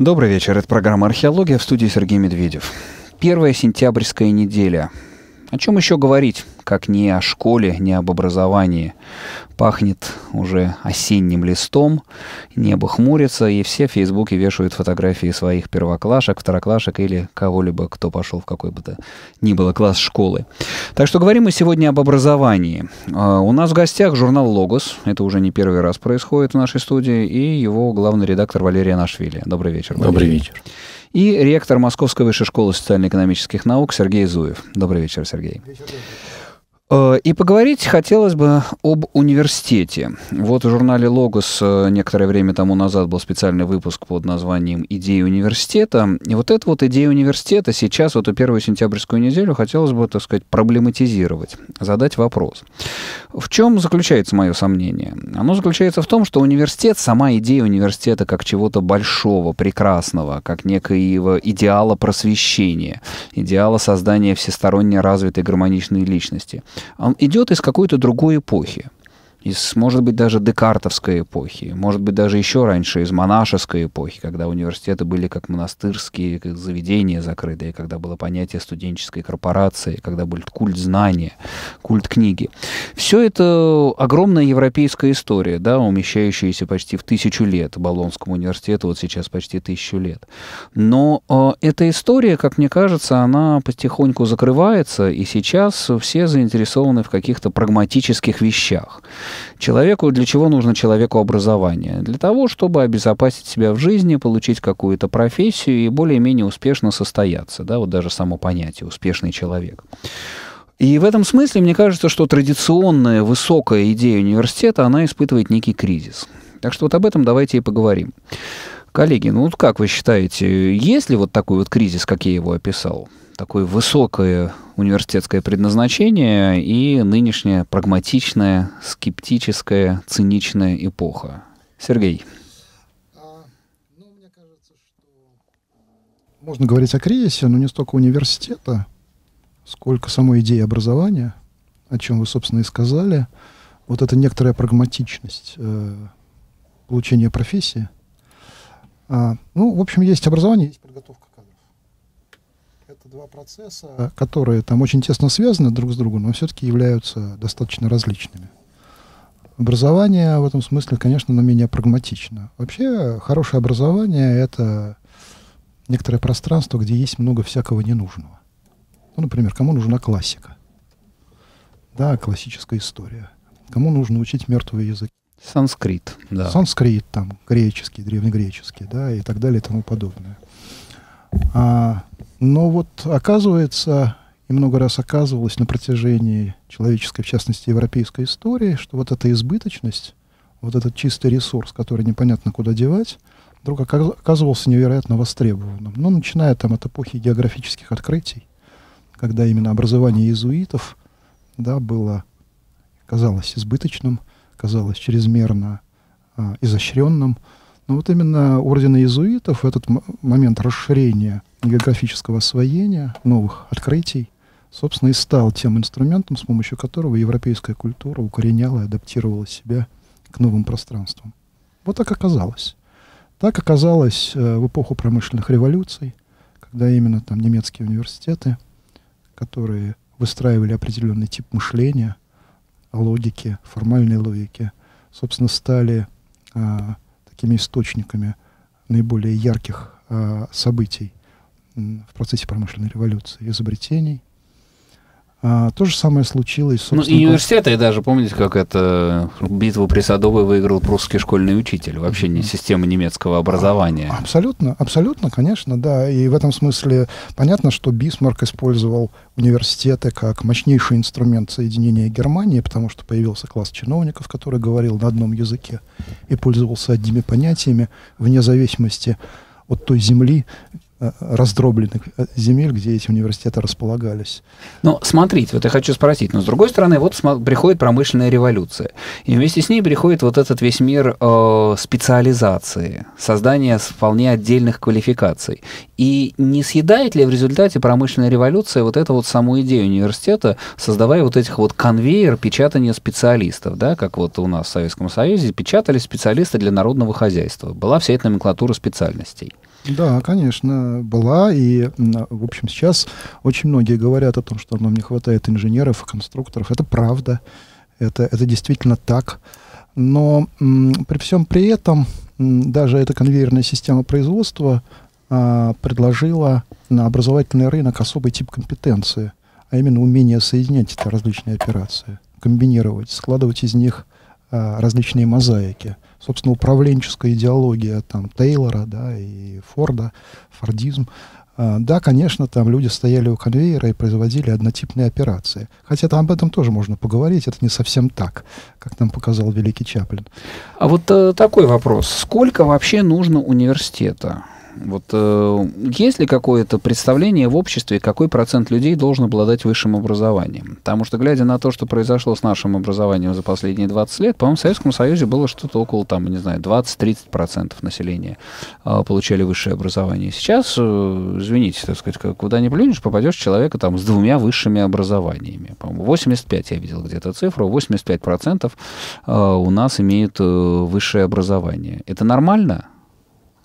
Добрый вечер. Это программа «Археология» в студии Сергей Медведев. Первая сентябрьская неделя. О чем еще говорить, как не о школе, не об образовании? Пахнет уже осенним листом, небо хмурится, и все в Фейсбуке вешают фотографии своих первоклашек, второклашек или кого-либо, кто пошел в какой бы то ни было класс школы. Так что говорим мы сегодня об образовании. А, у нас в гостях журнал «Логос». Это уже не первый раз происходит в нашей студии. И его главный редактор Валерия Нашвили. Добрый вечер. Валерий. Добрый вечер. И ректор Московской высшей школы социально-экономических наук Сергей Зуев. Добрый вечер, Сергей. Вечер, Э, и поговорить хотелось бы об университете. Вот в журнале «Логос» э, некоторое время тому назад был специальный выпуск под названием «Идеи университета». И вот эта вот идея университета сейчас, вот эту первую сентябрьскую неделю, хотелось бы, так сказать, проблематизировать, задать вопрос. В чем заключается мое сомнение? Оно заключается в том, что университет, сама идея университета как чего-то большого, прекрасного, как некоего идеала просвещения, идеала создания всесторонне развитой гармоничной личности – идет из какой-то другой эпохи из, может быть, даже декартовской эпохи, может быть, даже еще раньше, из монашеской эпохи, когда университеты были как монастырские как заведения закрытые, когда было понятие студенческой корпорации, когда был культ знания, культ книги. Все это огромная европейская история, да, умещающаяся почти в тысячу лет. Болонскому университету вот сейчас почти тысячу лет. Но э, эта история, как мне кажется, она потихоньку закрывается, и сейчас все заинтересованы в каких-то прагматических вещах. Человеку, для чего нужно человеку образование? Для того, чтобы обезопасить себя в жизни, получить какую-то профессию и более-менее успешно состояться. Да, вот даже само понятие «успешный человек». И в этом смысле мне кажется, что традиционная высокая идея университета, она испытывает некий кризис. Так что вот об этом давайте и поговорим. Коллеги, ну вот как вы считаете, есть ли вот такой вот кризис, как я его описал? Такое высокое университетское предназначение и нынешняя прагматичная, скептическая, циничная эпоха. Сергей. А, ну, что можно говорить о кризисе, но не столько университета, сколько самой идеи образования, о чем вы, собственно, и сказали. Вот это некоторая прагматичность э, получения профессии – а, ну, в общем, есть образование, есть подготовка два процесса, которые там очень тесно связаны друг с другом, но все-таки являются достаточно различными. Образование в этом смысле, конечно, но менее прагматично. Вообще, хорошее образование — это некоторое пространство, где есть много всякого ненужного. Ну, например, кому нужна классика? Да, классическая история. Кому нужно учить мертвые языки? Санскрит, да. Санскрит, там, греческий, древнегреческий, да, и так далее и тому подобное. А, но вот оказывается, и много раз оказывалось на протяжении человеческой, в частности, европейской истории, что вот эта избыточность, вот этот чистый ресурс, который непонятно куда девать, вдруг оказывался невероятно востребованным. Ну, начиная там от эпохи географических открытий, когда именно образование иезуитов да, было, казалось избыточным, казалось чрезмерно а, изощренным. Но вот именно орден иезуитов, этот момент расширения географического освоения, новых открытий, собственно, и стал тем инструментом, с помощью которого европейская культура укореняла и адаптировала себя к новым пространствам. Вот так оказалось. Так оказалось э, в эпоху промышленных революций, когда именно там немецкие университеты, которые выстраивали определенный тип мышления, логики, формальной логики, собственно, стали а, такими источниками наиболее ярких а, событий в процессе промышленной революции, изобретений, а, то же самое случилось, Ну, и университеты, даже помните, как это битву при Садовой выиграл прусский школьный учитель, вообще не система немецкого образования. Абсолютно, абсолютно, конечно, да. И в этом смысле понятно, что Бисмарк использовал университеты как мощнейший инструмент соединения Германии, потому что появился класс чиновников, который говорил на одном языке и пользовался одними понятиями, вне зависимости от той земли, раздробленных э, земель, где эти университеты располагались. Ну, смотрите, вот я хочу спросить, но с другой стороны, вот приходит промышленная революция, и вместе с ней приходит вот этот весь мир э, специализации, создания вполне отдельных квалификаций. И не съедает ли в результате промышленной революции вот эту вот саму идею университета, создавая вот этих вот конвейер печатания специалистов, да, как вот у нас в Советском Союзе печатали специалисты для народного хозяйства. Была вся эта номенклатура специальностей. Да, конечно, была. И, в общем, сейчас очень многие говорят о том, что нам не хватает инженеров и конструкторов. Это правда. Это, это действительно так. Но при всем при этом даже эта конвейерная система производства а, предложила на образовательный рынок особый тип компетенции, а именно умение соединять эти различные операции, комбинировать, складывать из них различные мозаики. Собственно, управленческая идеология там, Тейлора да, и Форда, фордизм, а, да, конечно, там люди стояли у конвейера и производили однотипные операции. Хотя там об этом тоже можно поговорить, это не совсем так, как нам показал великий Чаплин. А вот э, такой вопрос. Сколько вообще нужно университета? Вот э, есть ли какое-то представление в обществе, какой процент людей должен обладать высшим образованием? Потому что, глядя на то, что произошло с нашим образованием за последние 20 лет, по-моему, в Советском Союзе было что-то около, там, не знаю, 20-30% населения э, получали высшее образование. Сейчас, э, извините, так сказать, куда ни плюнешь, попадешь человека там с двумя высшими образованиями. По-моему, 85, я видел где-то цифру, 85% э, у нас имеют э, высшее образование. Это нормально,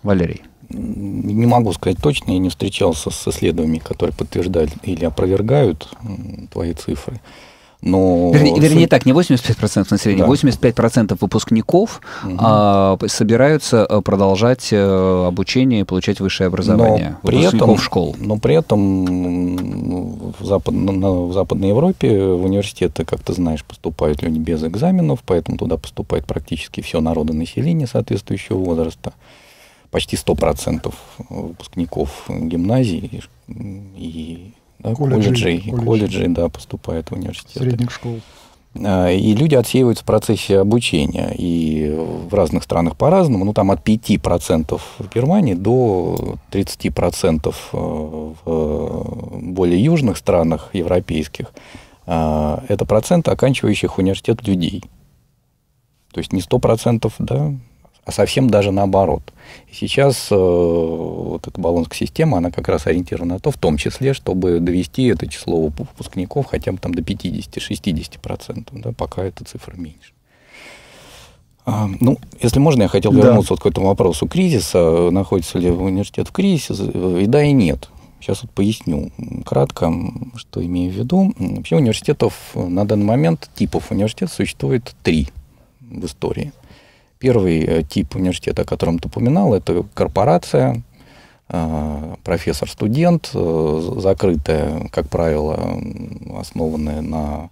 Валерий? Не могу сказать точно, я не встречался с исследованиями, которые подтверждают или опровергают твои цифры. Но вернее, вернее так, не 85% населения, да. 85% выпускников угу. а, собираются э, продолжать а, обучение и получать высшее образование. Но при этом, школ. Но при этом в, Запад, в Западной Европе в университеты, как ты знаешь, поступают люди без экзаменов, поэтому туда поступает практически все народонаселение соответствующего возраста почти 100% выпускников гимназии и да, колледжей, колледжей, колледжей да, поступают в университет. Средних школ. А, и люди отсеиваются в процессе обучения. И в разных странах по-разному. Ну, там от 5% в Германии до 30% э, в более южных странах европейских. А, это процент оканчивающих университет людей. То есть не 100%, да, а совсем даже наоборот. И сейчас э, вот эта баллонская система, она как раз ориентирована на то, в том числе, чтобы довести это число выпускников хотя бы там до 50-60%, да, пока эта цифра меньше. А, ну, если можно, я хотел вернуться да. вот к этому вопросу кризиса. Находится ли университет в кризисе? И да, и нет. Сейчас вот поясню кратко, что имею в виду. Вообще университетов на данный момент, типов университетов существует три в истории – Первый э, тип университета, о котором ты упоминал, это корпорация, э, профессор-студент, э, закрытая, как правило, основанная на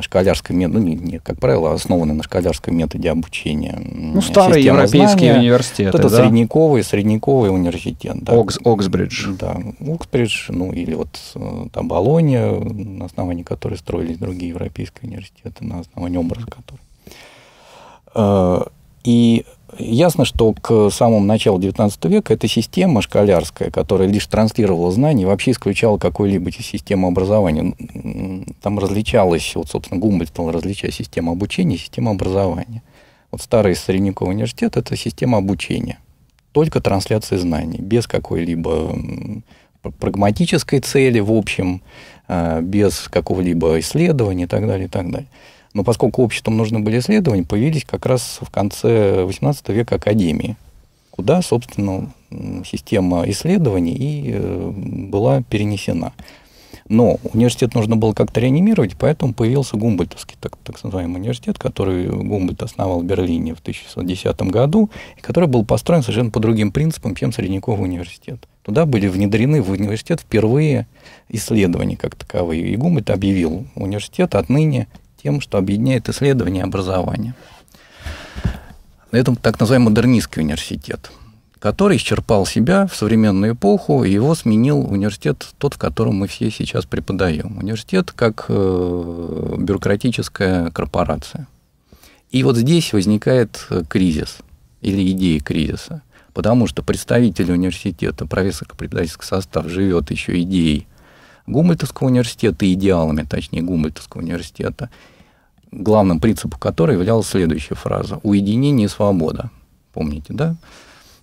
школярском методе, ну, не, не, как правило, основанная на школярском методе обучения. Ну, старые европейские знания. университеты, Это да? средневековый, средневековый университет. Да. Окс, Оксбридж. Да, Оксбридж, ну, или вот там Болония, на основании которой строились другие европейские университеты, на основании образа которых. И ясно, что к самому началу XIX века эта система школярская, которая лишь транслировала знания, вообще исключала какую-либо систему образования. Там различалась, вот, собственно, Гумбольд стал различать систему обучения и систему образования. Вот старый средневековый университет – это система обучения. Только трансляция знаний, без какой-либо прагматической цели, в общем, э, без какого-либо исследования и так далее, и так далее. Но поскольку обществом нужны были исследования, появились как раз в конце XVIII века академии, куда, собственно, система исследований и э, была перенесена. Но университет нужно было как-то реанимировать, поэтому появился Гумбольтовский так, так называемый университет, который Гумбольд основал в Берлине в 1610 году, и который был построен совершенно по другим принципам, чем средневековый университет. Туда были внедрены в университет впервые исследования как таковые. И Гумбольд объявил, университет отныне тем, что объединяет исследование и образование. Это так называемый модернистский университет, который исчерпал себя в современную эпоху, и его сменил университет, тот, в котором мы все сейчас преподаем. Университет как э, бюрократическая корпорация. И вот здесь возникает э, кризис или идея кризиса, потому что представители университета, профессор-преподавательский состав живет еще идеей Гумбольтовского университета, идеалами, точнее, Гумбольтовского университета, главным принципом которой являлась следующая фраза «Уединение и свобода». Помните, да?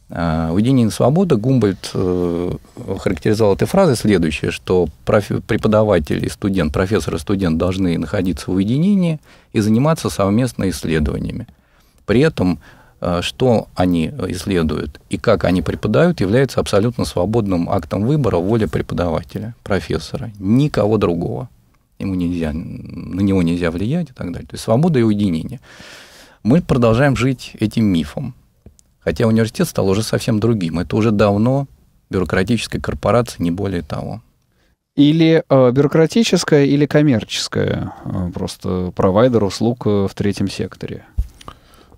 А, уединение и свобода Гумбольд э, характеризовал этой фразой следующее, что преподаватель и студент, профессор и студент должны находиться в уединении и заниматься совместно исследованиями. При этом Э, что они исследуют и как они преподают, является абсолютно свободным актом выбора воли преподавателя, профессора, никого другого. Ему нельзя, на него нельзя влиять и так далее. То есть свобода и уединение. Мы продолжаем жить этим мифом. Хотя университет стал уже совсем другим. Это уже давно бюрократическая корпорация, не более того. Или э, бюрократическая, или коммерческая. Э, просто провайдер услуг э, в третьем секторе.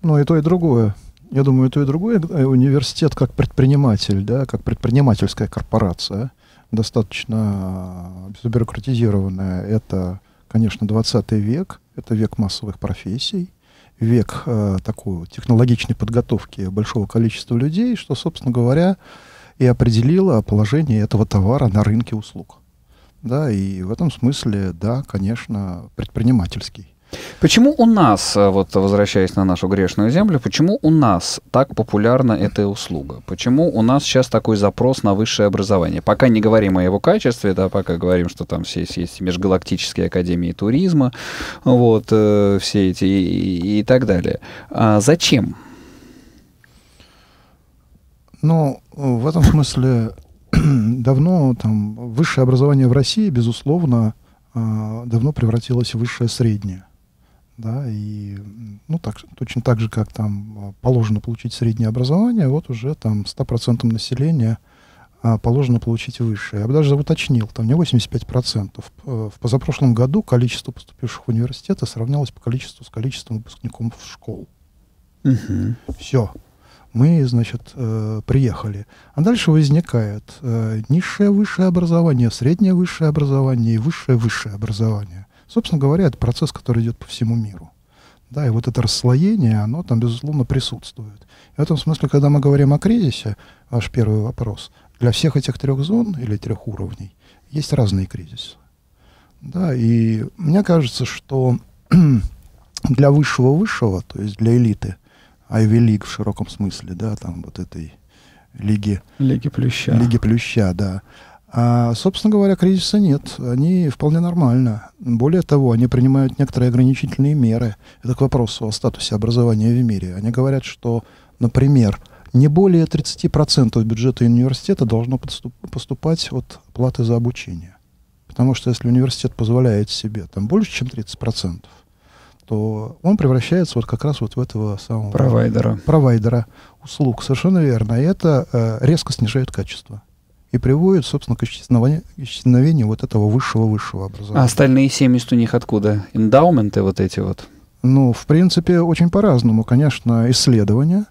Ну, и то, и другое. Я думаю, и то, и другое. Э, университет как предприниматель, да, как предпринимательская корпорация, достаточно забюрократизированная. Это, конечно, 20 век, это век массовых профессий, век э, такой технологичной подготовки большого количества людей, что, собственно говоря, и определило положение этого товара на рынке услуг. Да, и в этом смысле, да, конечно, предпринимательский. Почему у нас, э, вот возвращаясь на нашу грешную землю, почему у нас так популярна эта услуга? Почему у нас сейчас такой запрос на высшее образование? Пока не говорим о его качестве, да, пока говорим, что там все есть, есть межгалактические академии туризма, вот, э, все эти и, и, так далее. А зачем? Ну, в этом смысле давно там высшее образование в России, безусловно, э, давно превратилось в высшее среднее да, и ну, так, точно так же, как там а, положено получить среднее образование, вот уже там 100% населения а, положено получить высшее. Я бы даже уточнил, там не 85%. В позапрошлом году количество поступивших в университеты сравнялось по количеству с количеством выпускников школ. Угу. Все. Мы, значит, э, приехали. А дальше возникает э, низшее высшее образование, среднее высшее образование и высшее высшее образование. Собственно говоря, это процесс, который идет по всему миру. Да, и вот это расслоение, оно там, безусловно, присутствует. И в этом смысле, когда мы говорим о кризисе, ваш первый вопрос, для всех этих трех зон или трех уровней есть разные кризисы. Да, и мне кажется, что для высшего-высшего, то есть для элиты, Ivy League в широком смысле, да, там вот этой лиги... Лиги Плюща. Лиги Плюща, да. А, собственно говоря, кризиса нет. Они вполне нормально. Более того, они принимают некоторые ограничительные меры. Это к вопросу о статусе образования в мире. Они говорят, что, например, не более 30% бюджета университета должно поступать от платы за обучение. Потому что если университет позволяет себе там больше, чем 30%, то он превращается вот как раз вот в этого самого провайдера, провайдера услуг. Совершенно верно. И это э, резко снижает качество и приводит, собственно, к исчезновению вот этого высшего-высшего образования. А остальные 70 у них откуда? Эндаументы вот эти вот? Ну, в принципе, очень по-разному. Конечно, исследования,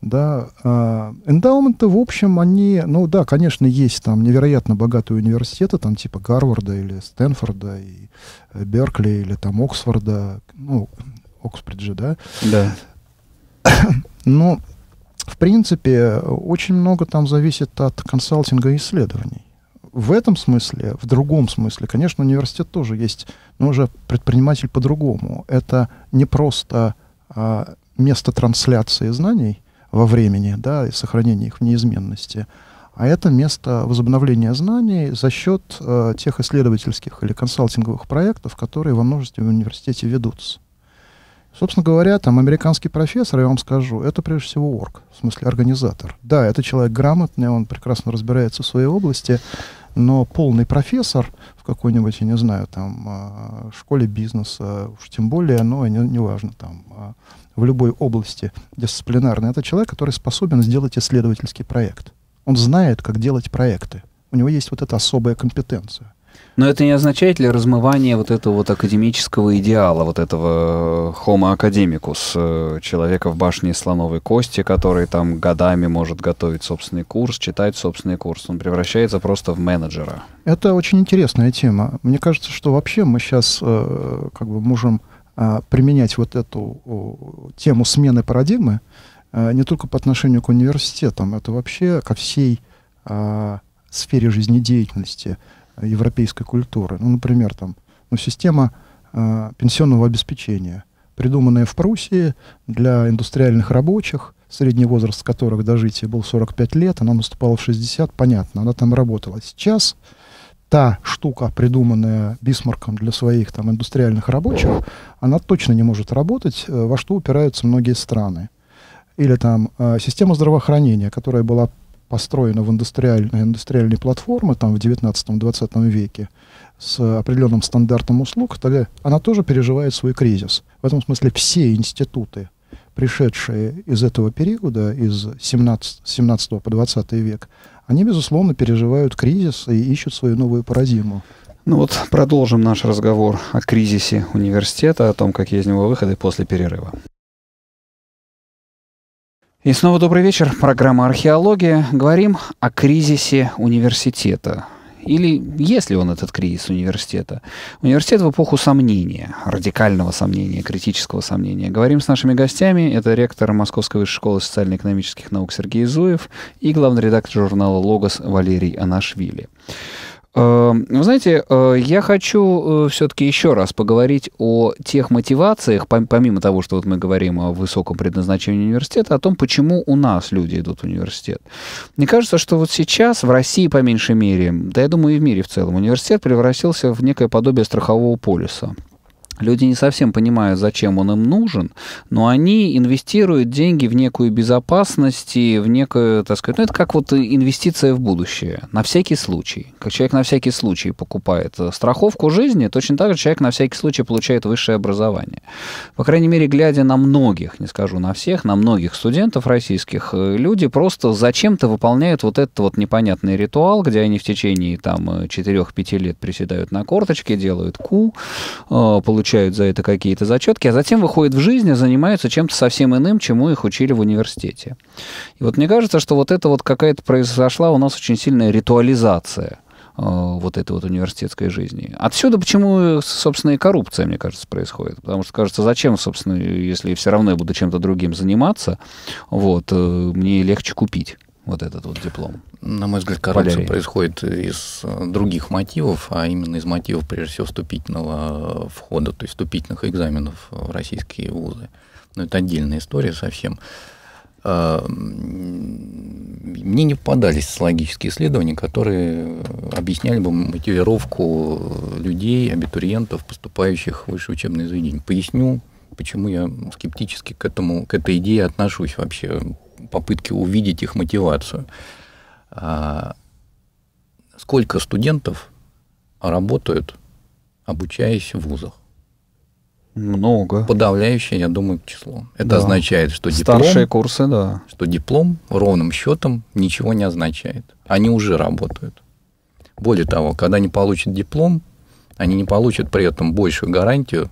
да. А, эндаументы, в общем, они, ну да, конечно, есть там невероятно богатые университеты, там типа Гарварда или Стэнфорда, и э, Беркли или там Оксфорда, ну, Оксбриджа, да. Да. Но в принципе, очень много там зависит от консалтинга и исследований. В этом смысле, в другом смысле, конечно, университет тоже есть, но уже предприниматель по-другому. Это не просто а, место трансляции знаний во времени, да, и сохранения их в неизменности, а это место возобновления знаний за счет э, тех исследовательских или консалтинговых проектов, которые во множестве в университете ведутся. Собственно говоря, там американский профессор, я вам скажу, это прежде всего орг, в смысле организатор. Да, это человек грамотный, он прекрасно разбирается в своей области, но полный профессор в какой-нибудь, я не знаю, там, а, школе бизнеса, уж тем более, ну, не, не важно, там, а, в любой области дисциплинарной, это человек, который способен сделать исследовательский проект. Он знает, как делать проекты. У него есть вот эта особая компетенция. Но это не означает ли размывание вот этого вот академического идеала, вот этого э, homo academicus, э, человека в башне слоновой кости, который там годами может готовить собственный курс, читать собственный курс. Он превращается просто в менеджера. Это очень интересная тема. Мне кажется, что вообще мы сейчас э, как бы можем применять вот эту тему смены парадигмы не только по отношению к университетам, это вообще ко всей э, сфере жизнедеятельности европейской культуры. Ну, например, там, ну, система э, пенсионного обеспечения, придуманная в Пруссии для индустриальных рабочих, средний возраст которых дожития был 45 лет, она наступала в 60, понятно, она там работала. Сейчас та штука, придуманная Бисмарком для своих там индустриальных рабочих, она точно не может работать, э, во что упираются многие страны. или там э, система здравоохранения, которая была построена в индустриальной, индустриальной платформе там, в 19-20 веке с определенным стандартом услуг, тогда она тоже переживает свой кризис. В этом смысле все институты, пришедшие из этого периода, из 17, 17 по 20 век, они, безусловно, переживают кризис и ищут свою новую парадигму. Ну вот продолжим наш разговор о кризисе университета, о том, какие из него выходы после перерыва. И снова добрый вечер. Программа «Археология». Говорим о кризисе университета. Или есть ли он этот кризис университета? Университет в эпоху сомнения, радикального сомнения, критического сомнения. Говорим с нашими гостями. Это ректор Московской высшей школы социально-экономических наук Сергей Зуев и главный редактор журнала «Логос» Валерий Анашвили. Эм, вы знаете, э, я хочу э, все-таки еще раз поговорить о тех мотивациях, помимо того, что вот мы говорим о высоком предназначении университета, о том, почему у нас люди идут в университет. Мне кажется, что вот сейчас в России, по меньшей мере, да я думаю и в мире в целом, университет превратился в некое подобие страхового полиса. Люди не совсем понимают, зачем он им нужен, но они инвестируют деньги в некую безопасность и в некую, так сказать, ну это как вот инвестиция в будущее, на всякий случай. Как человек на всякий случай покупает страховку жизни, точно так же человек на всякий случай получает высшее образование. По крайней мере, глядя на многих, не скажу на всех, на многих студентов российских, э, люди просто зачем-то выполняют вот этот вот непонятный ритуал, где они в течение там 4-5 лет приседают на корточке, делают ку, э, получают получают за это какие-то зачетки, а затем выходят в жизнь и занимаются чем-то совсем иным, чему их учили в университете. И вот мне кажется, что вот это вот какая-то произошла у нас очень сильная ритуализация э, вот этой вот университетской жизни. Отсюда почему, собственно, и коррупция, мне кажется, происходит. Потому что, кажется, зачем, собственно, если все равно я буду чем-то другим заниматься, вот, э, мне легче купить вот этот вот диплом? На мой взгляд, коррупция Валерий. происходит из э, других мотивов, а именно из мотивов, прежде всего, вступительного входа, то есть вступительных экзаменов в российские вузы. Но это отдельная история совсем. А, мне не попадались социологические исследования, которые объясняли бы мотивировку людей, абитуриентов, поступающих в высшее учебное заведение. Поясню, почему я скептически к, этому, к этой идее отношусь вообще попытки увидеть их мотивацию. А, сколько студентов работают, обучаясь в вузах? Много. Подавляющее, я думаю, число. Это да. означает, что диплом... Старшие курсы, да. Что диплом ровным счетом ничего не означает. Они уже работают. Более того, когда они получат диплом, они не получат при этом большую гарантию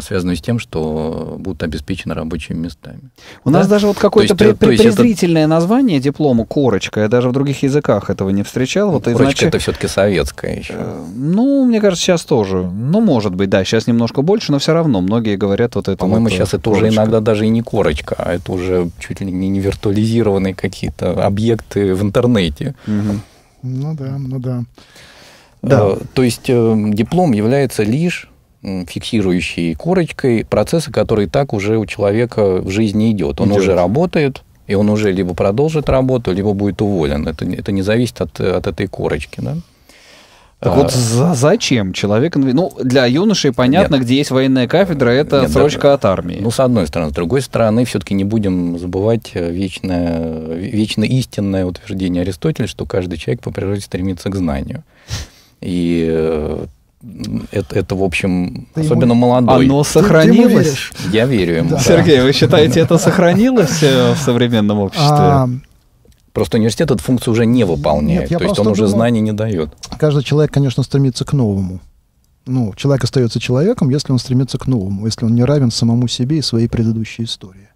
связанную с тем, что будут обеспечены рабочими местами. У да? нас даже вот какое-то при, при, презрительное это... название диплома корочка, я даже в других языках этого не встречал. Вот корочка изнач... это все-таки советская еще. Э, ну, мне кажется, сейчас тоже. Ну, может быть, да, сейчас немножко больше, но все равно многие говорят вот это. По-моему, вот сейчас это корочка. уже иногда даже и не корочка, а это уже чуть ли не виртуализированные какие-то объекты в интернете. Угу. Ну да, ну да. Да. То есть э, диплом является лишь фиксирующей корочкой процесса, который так уже у человека в жизни идет. Он идет. уже работает, и он уже либо продолжит работу, либо будет уволен. Это, это не зависит от, от этой корочки. Да? Так а, вот за, зачем человек... Ну, для юношей понятно, нет, где есть военная кафедра, это нет, срочка да, от армии. Ну, с одной стороны. С другой стороны, все-таки не будем забывать вечное, вечно истинное утверждение Аристотеля, что каждый человек по природе стремится к знанию. И э, это, это в общем, Ты особенно ему... молодой. Оно сохранилось? Я верю ему. Да. Сергей, вы считаете, это сохранилось э, в современном обществе? А... Просто университет эту функцию уже не выполняет. Нет, То есть он уже думаю, знаний не дает. Каждый человек, конечно, стремится к новому. Ну, человек остается человеком, если он стремится к новому, если он не равен самому себе и своей предыдущей истории.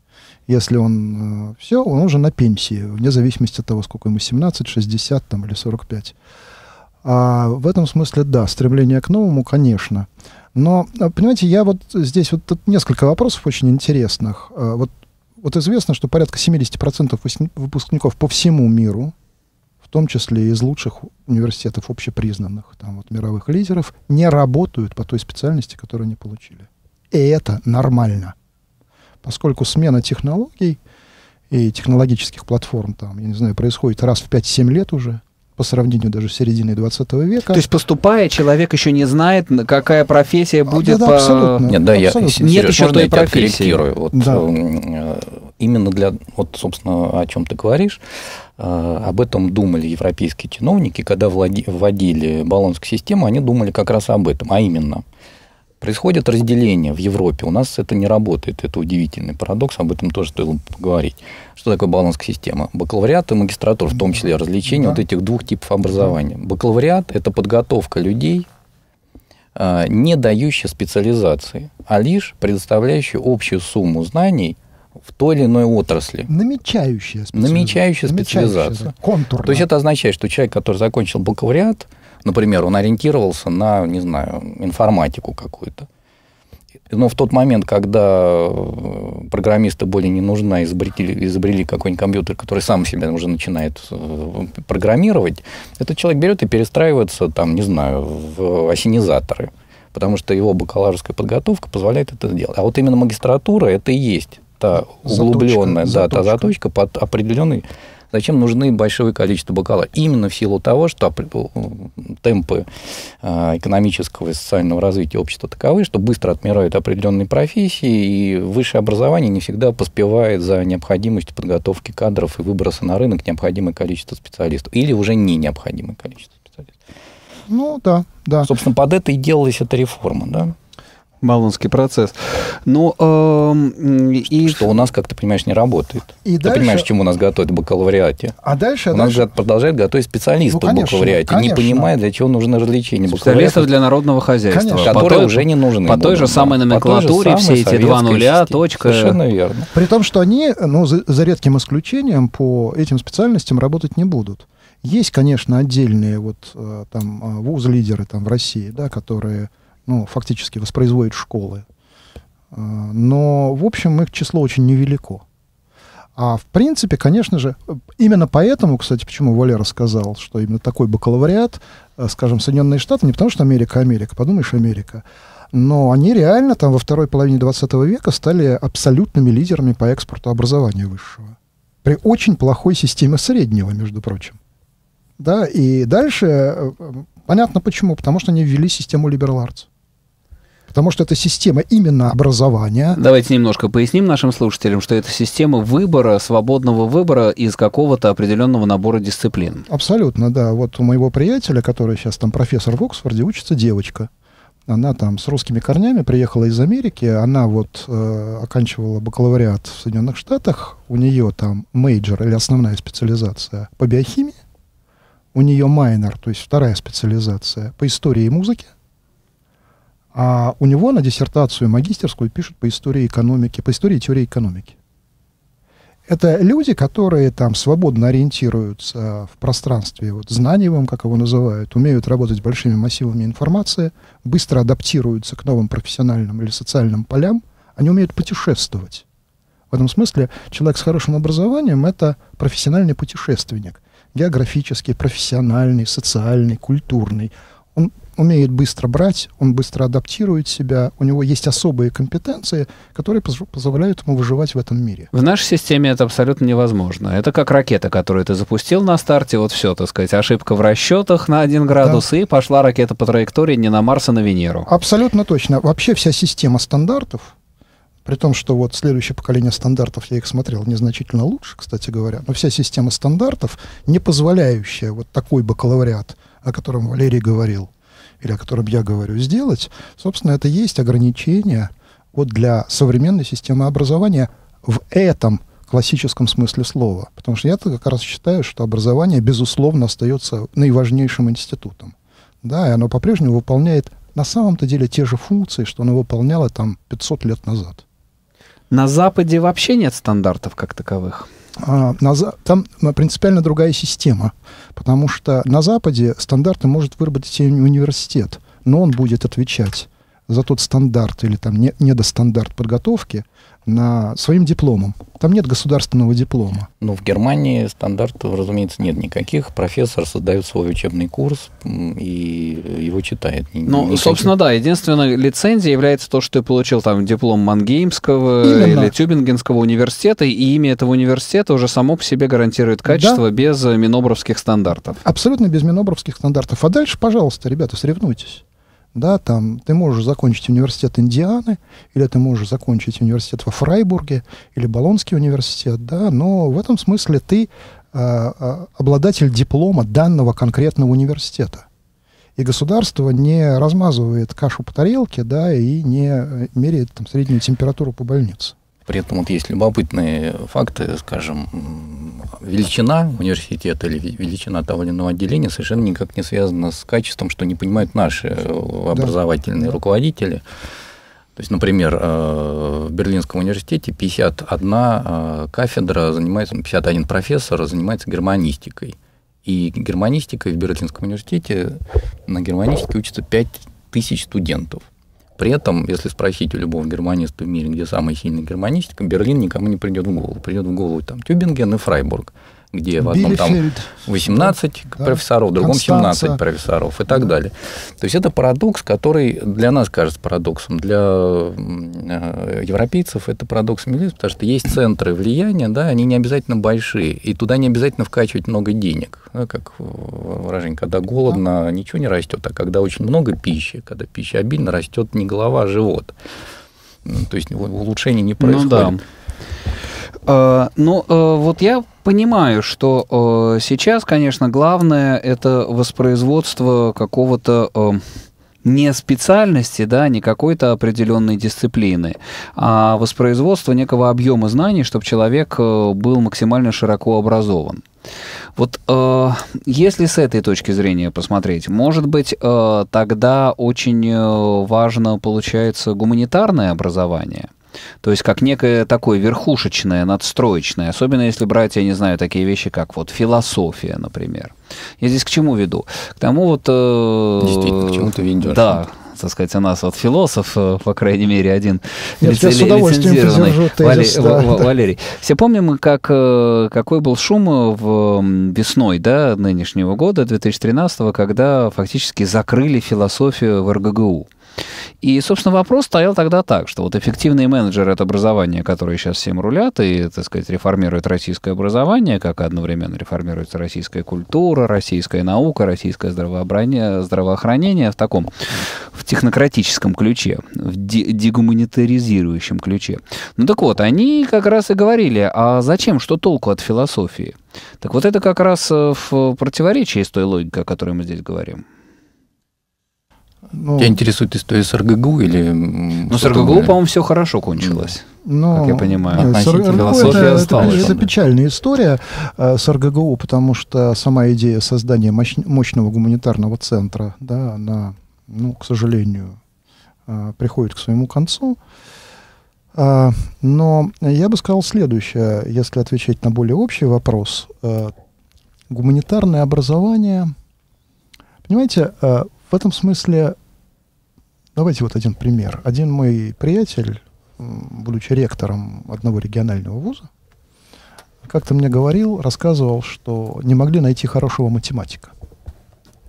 Если он э, все, он уже на пенсии, вне зависимости от того, сколько ему 17, 60 там, или 45. А в этом смысле, да, стремление к новому, конечно. Но, а, понимаете, я вот здесь вот тут несколько вопросов очень интересных. А, вот, вот известно, что порядка 70% выпускников по всему миру, в том числе из лучших университетов общепризнанных, там вот мировых лидеров, не работают по той специальности, которую они получили. И это нормально. Поскольку смена технологий и технологических платформ там, я не знаю, происходит раз в 5-7 лет уже, по сравнению даже с серединой 20 века. То есть поступая, человек еще не знает, какая профессия будет да, да, по... Абсолютно, Нет, да, абсолютно. я, Нет еще той профессии. Вот, да. Э, именно для, вот, собственно, о чем ты говоришь, э, об этом думали европейские чиновники, когда вводили баллонскую систему, они думали как раз об этом, а именно – Происходит разделение в Европе. У нас это не работает. Это удивительный парадокс. Об этом тоже стоило поговорить. Что такое балансная система? Бакалавриат и магистратура, в том числе развлечение да. вот этих двух типов образования. Бакалавриат – это подготовка людей, а, не дающая специализации, а лишь предоставляющая общую сумму знаний в той или иной отрасли. Намечающая специализация. Намечающая специализация. Контурно. То есть это означает, что человек, который закончил бакалавриат, Например, он ориентировался на, не знаю, информатику какую-то. Но в тот момент, когда э, программисты более не нужны, изобрели, изобрели какой-нибудь компьютер, который сам себя уже начинает э, программировать, этот человек берет и перестраивается, там, не знаю, в осенизаторы, потому что его бакалаврская подготовка позволяет это сделать. А вот именно магистратура это и есть та углубленная, заточка, да, заточка. та заточка под определенный Зачем нужны большое количество бакалавров? Именно в силу того, что темпы а, экономического и социального развития общества таковы, что быстро отмирают определенные профессии, и высшее образование не всегда поспевает за необходимостью подготовки кадров и выброса на рынок необходимое количество специалистов. Или уже не необходимое количество специалистов. Ну, да, да. Собственно, под это и делалась эта реформа, да. Болонский процесс. Ну, э, и... Что у нас, как ты понимаешь, не работает. И ты дальше... понимаешь, чему нас готовят в бакалавриате. А дальше... У нас дальше... продолжают готовить специалистов ну, конечно, в бакалавриате, конечно. не понимая, для чего нужно развлечение. Специалистов для народного хозяйства. Конечно. Которые по уже не нужны. По той же самой номенклатуре, все эти два нуля, точка. Совершенно верно. При том, что они, ну, за, за редким исключением, по этим специальностям работать не будут. Есть, конечно, отдельные вот э, там э, вуз-лидеры там в России, да, которые ну, фактически воспроизводит школы. А, но, в общем, их число очень невелико. А в принципе, конечно же, именно поэтому, кстати, почему Валера сказал, что именно такой бакалавриат, э, скажем, Соединенные Штаты, не потому что Америка, Америка, подумаешь, Америка, но они реально там во второй половине 20 века стали абсолютными лидерами по экспорту образования высшего. При очень плохой системе среднего, между прочим. Да, и дальше э, понятно почему, потому что они ввели систему arts потому что это система именно образования. Давайте немножко поясним нашим слушателям, что это система выбора, свободного выбора из какого-то определенного набора дисциплин. Абсолютно, да. Вот у моего приятеля, который сейчас там профессор в Оксфорде, учится девочка. Она там с русскими корнями приехала из Америки, она вот э, оканчивала бакалавриат в Соединенных Штатах, у нее там major или основная специализация по биохимии, у нее майнер, то есть вторая специализация по истории и музыке, а у него на диссертацию магистерскую пишут по истории экономики, по истории теории экономики. Это люди, которые там свободно ориентируются в пространстве вот, знаниевом, как его называют, умеют работать с большими массивами информации, быстро адаптируются к новым профессиональным или социальным полям, они умеют путешествовать. В этом смысле человек с хорошим образованием — это профессиональный путешественник. Географический, профессиональный, социальный, культурный. Он умеет быстро брать, он быстро адаптирует себя, у него есть особые компетенции, которые позволяют ему выживать в этом мире. В нашей системе это абсолютно невозможно. Это как ракета, которую ты запустил на старте, вот все, так сказать, ошибка в расчетах на один градус, да. и пошла ракета по траектории не на Марс, а на Венеру. Абсолютно точно. Вообще вся система стандартов, при том, что вот следующее поколение стандартов, я их смотрел незначительно лучше, кстати говоря, но вся система стандартов, не позволяющая вот такой бакалавриат, о котором Валерий говорил, или о котором я говорю, сделать, собственно, это есть ограничение вот для современной системы образования в этом классическом смысле слова. Потому что я как раз считаю, что образование, безусловно, остается наиважнейшим институтом. Да, и оно по-прежнему выполняет на самом-то деле те же функции, что оно выполняло там 500 лет назад. На Западе вообще нет стандартов как таковых? А, на, там принципиально другая система, потому что на Западе стандарты может выработать университет, но он будет отвечать за тот стандарт или там не, недостандарт подготовки, на своим дипломом. Там нет государственного диплома. Ну, в Германии стандартов, разумеется, нет никаких. Профессор создает свой учебный курс и его читает. Ну, никаких... собственно, да. Единственная лицензия является то, что ты получил там диплом Мангеймского Именно. или Тюбингенского университета, и имя этого университета уже само по себе гарантирует качество да. без минобровских стандартов. Абсолютно без минобровских стандартов. А дальше, пожалуйста, ребята, соревнуйтесь. Да, там ты можешь закончить университет Индианы, или ты можешь закончить университет во Фрайбурге, или Болонский университет, да, но в этом смысле ты а, обладатель диплома данного конкретного университета. И государство не размазывает кашу по тарелке, да, и не э, меряет там среднюю температуру по больнице. При этом вот есть любопытные факты, скажем, величина университета или величина того или иного отделения совершенно никак не связана с качеством, что не понимают наши образовательные да. руководители. То есть, например, э, в Берлинском университете 51 э, кафедра занимается, 51 профессор занимается германистикой. И германистикой в Берлинском университете на германистике учатся 5 тысяч студентов. При этом, если спросить у любого германиста в мире, где самая сильная германистика, Берлин никому не придет в голову. Придет в голову там Тюбинген и Фрайбург где в одном там 18 да, профессоров, в другом Констанция. 17 профессоров и так да. далее. То есть это парадокс, который для нас кажется парадоксом, для э, европейцев это парадокс милизм, потому что есть центры влияния, да, они не обязательно большие, и туда не обязательно вкачивать много денег, да, как выражение, когда голодно, да. ничего не растет, а когда очень много пищи, когда пища обильно растет не голова, а живот. То есть улучшение не происходит. Ну, да. Uh, ну, uh, вот я понимаю, что uh, сейчас, конечно, главное это воспроизводство какого-то не специальности, да, не какой-то определенной дисциплины, а воспроизводство некого объема знаний, чтобы человек был максимально широко образован. Вот э, если с этой точки зрения посмотреть, может быть, э, тогда очень важно получается гуманитарное образование – то есть как некое такое верхушечное, надстроечное, особенно если брать, я не знаю, такие вещи, как вот философия, например. Я здесь к чему веду? К тому вот... Э, Действительно, к чему ты ведешь. Да, так сказать, у нас вот философ, э, по крайней мере, один Нет, я с удовольствием тезис, Валерий, да, Валерий. Все помним, как, э, какой был шум в весной да, нынешнего года, 2013 когда фактически закрыли философию в РГГУ. И, собственно, вопрос стоял тогда так, что вот эффективные менеджеры от образования, которые сейчас всем рулят и, так сказать, реформируют российское образование, как одновременно реформируется российская культура, российская наука, российское здравоохранение в таком, в технократическом ключе, в дегуманитаризирующем ключе. Ну так вот, они как раз и говорили, а зачем, что толку от философии? Так вот это как раз э, в противоречии с той логикой, о которой мы здесь говорим. Ну, Тебя интересует история с РГГУ или... Ну, с РГГУ, по-моему, все хорошо кончилось. Ну, как я понимаю, нет, философия это, осталась. Это, это печальная история э, с РГГУ, потому что сама идея создания мощ, мощного гуманитарного центра, да, она, ну, к сожалению, э, приходит к своему концу. Э, но я бы сказал следующее, если отвечать на более общий вопрос. Э, гуманитарное образование, понимаете, э, в этом смысле, давайте вот один пример. Один мой приятель, будучи ректором одного регионального вуза, как-то мне говорил, рассказывал, что не могли найти хорошего математика.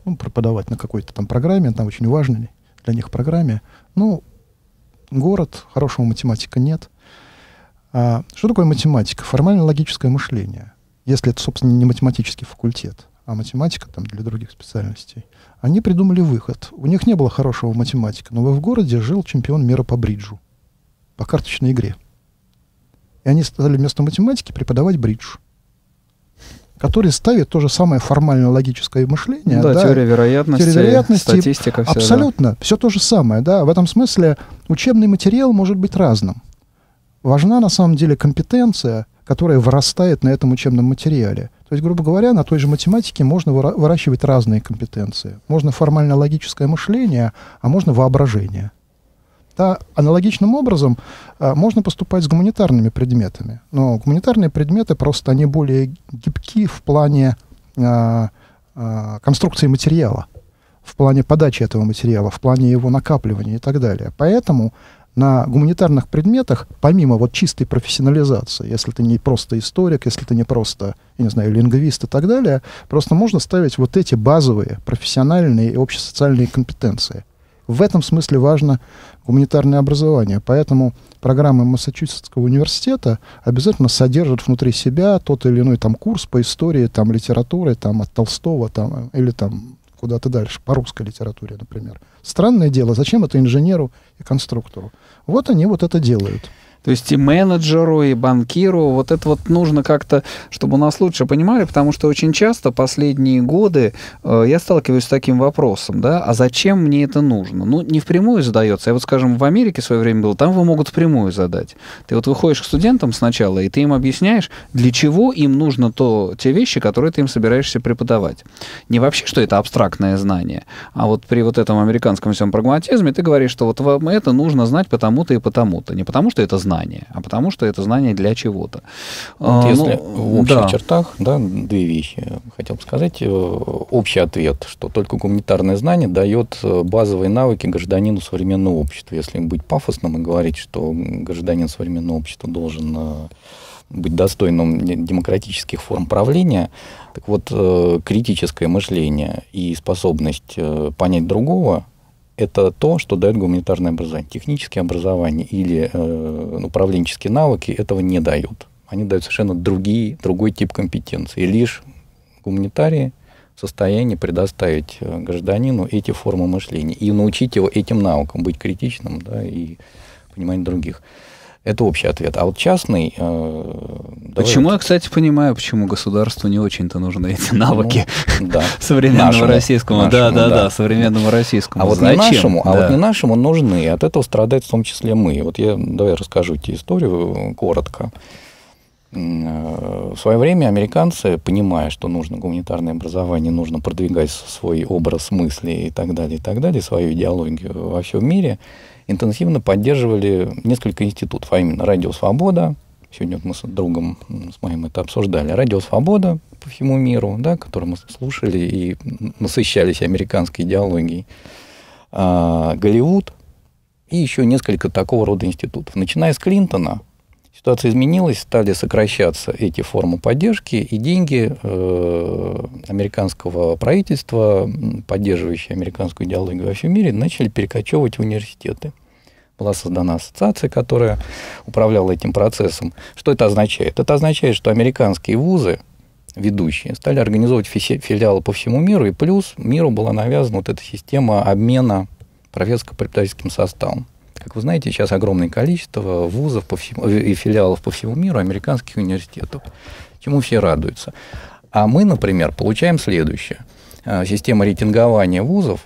Ну, преподавать на какой-то там программе, там очень важной для них программе. Ну, город, хорошего математика нет. А, что такое математика? Формально-логическое мышление. Если это, собственно, не математический факультет, а математика там для других специальностей – они придумали выход. У них не было хорошего математика, но в городе жил чемпион мира по бриджу, по карточной игре. И они стали вместо математики преподавать бридж который ставит то же самое формально-логическое мышление. Да, да, теория вероятности, теория вероятности статистика. Все, абсолютно, да. все то же самое. Да. В этом смысле учебный материал может быть разным. Важна на самом деле компетенция, которая вырастает на этом учебном материале. То есть, грубо говоря, на той же математике можно выращивать разные компетенции. Можно формально-логическое мышление, а можно воображение. Да, аналогичным образом а, можно поступать с гуманитарными предметами. Но гуманитарные предметы просто они более гибки в плане а, а, конструкции материала, в плане подачи этого материала, в плане его накапливания и так далее. Поэтому на гуманитарных предметах, помимо вот чистой профессионализации, если ты не просто историк, если ты не просто, я не знаю, лингвист и так далее, просто можно ставить вот эти базовые профессиональные и общесоциальные компетенции. В этом смысле важно гуманитарное образование. Поэтому программы Массачусетского университета обязательно содержат внутри себя тот или иной там курс по истории, там литературы, там от Толстого там, или там куда-то дальше, по русской литературе, например. Странное дело, зачем это инженеру и конструктору? Вот они вот это делают. То есть и менеджеру, и банкиру вот это вот нужно как-то, чтобы нас лучше понимали, потому что очень часто последние годы э, я сталкиваюсь с таким вопросом, да, а зачем мне это нужно? Ну, не впрямую задается. Я вот, скажем, в Америке в свое время был, там вы могут впрямую задать. Ты вот выходишь к студентам сначала, и ты им объясняешь, для чего им нужно то, те вещи, которые ты им собираешься преподавать. Не вообще, что это абстрактное знание, а вот при вот этом американском всем прагматизме ты говоришь, что вот вам это нужно знать потому-то и потому-то. Не потому, что это знание, знание, а потому что это знание для чего-то. Вот а, если ну, в общих да. чертах, да, две вещи хотел бы сказать. Э, общий ответ, что только гуманитарное знание дает э, базовые навыки гражданину современного общества. Если быть пафосным и говорить, что гражданин современного общества должен э, быть достойным демократических форм правления, так вот, критическое мышление и способность понять другого это то, что дает гуманитарное образование. Технические образования или э, управленческие навыки этого не дают. Они дают совершенно другие, другой тип компетенции. Лишь гуманитарии в состоянии предоставить э, гражданину эти формы мышления и научить его этим навыкам быть критичным да, и понимать других. Это общий ответ. А вот частный... Э, почему давай... я, кстати, понимаю, почему государству не очень-то нужны эти навыки ну, да. современного нашему, российскому. Нашему, да, да, да, да, современному российскому. А вот Зачем? не нашему, да. а вот не нашему нужны. От этого страдают в том числе мы. Вот я давай расскажу тебе историю коротко. Э, в свое время американцы, понимая, что нужно гуманитарное образование, нужно продвигать свой образ мысли и так далее, и так далее, свою идеологию во всем мире, интенсивно поддерживали несколько институтов, а именно Радио Свобода, сегодня вот мы с другом, с моим это обсуждали, Радио Свобода по всему миру, да, который мы слушали и насыщались американской идеологией, а, Голливуд и еще несколько такого рода институтов. Начиная с Клинтона, ситуация изменилась, стали сокращаться эти формы поддержки, и деньги э, американского правительства, поддерживающие американскую идеологию во всем мире, начали перекочевывать в университеты была создана ассоциация, которая управляла этим процессом. Что это означает? Это означает, что американские вузы, ведущие, стали организовывать филиалы по всему миру, и плюс миру была навязана вот эта система обмена профессорско-преподавательским составом. Как вы знаете, сейчас огромное количество вузов по всему, и филиалов по всему миру, американских университетов, чему все радуются. А мы, например, получаем следующее. А, система рейтингования вузов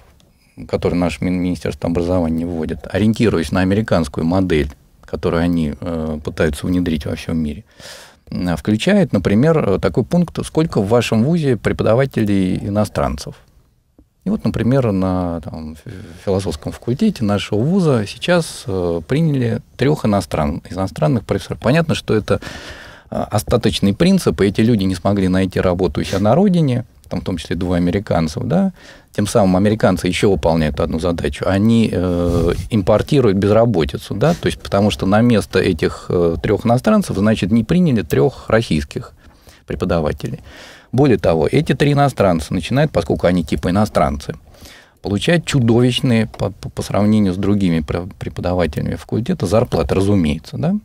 который наше Министерство образования вводит, ориентируясь на американскую модель, которую они э, пытаются внедрить во всем мире, э, включает, например, такой пункт, сколько в вашем ВУЗе преподавателей иностранцев. И вот, например, на там, философском факультете нашего вуза сейчас э, приняли трех иностран, иностранных профессоров. Понятно, что это э, остаточный принцип, и эти люди не смогли найти работу у себя на родине, там, в том числе двое американцев, да, тем самым американцы еще выполняют одну задачу. Они э, импортируют безработицу, да, то есть потому что на место этих э, трех иностранцев, значит, не приняли трех российских преподавателей. Более того, эти три иностранца начинают, поскольку они типа иностранцы, получать чудовищные по, по, сравнению с другими преподавателями факультета зарплаты, разумеется, да.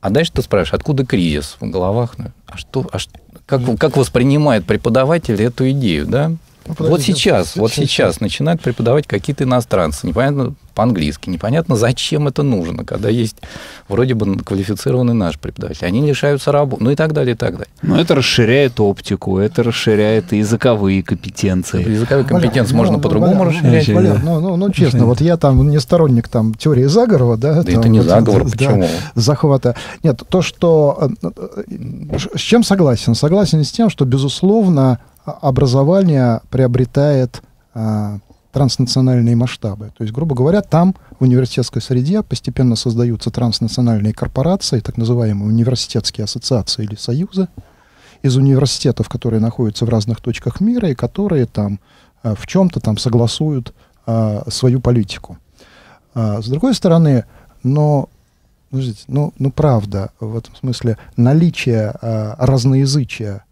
А дальше ты спрашиваешь, откуда кризис в головах? А что, а как, как воспринимает преподаватель эту идею, да? Ну, вот сейчас, вот сейчас начинают преподавать какие-то иностранцы, непонятно по-английски, непонятно, зачем это нужно, когда есть вроде бы квалифицированный наш преподаватель. Они лишаются работы, ну и так далее, и так далее. Но это расширяет оптику, это расширяет языковые компетенции. Языковые компетенции Валя, можно ну, по-другому ну, расширять. Валя, ну, ну, ну, честно, вот я там не сторонник там теории заговора, да? Да там, это не вот, заговор, да, почему? захвата. Нет, то, что... Э, э, с чем согласен? Согласен с тем, что, безусловно, образование приобретает а, транснациональные масштабы. То есть, грубо говоря, там в университетской среде постепенно создаются транснациональные корпорации, так называемые университетские ассоциации или союзы из университетов, которые находятся в разных точках мира и которые там а, в чем-то там согласуют а, свою политику. А, с другой стороны, но ну, ну, правда, в этом смысле наличие а, разноязычия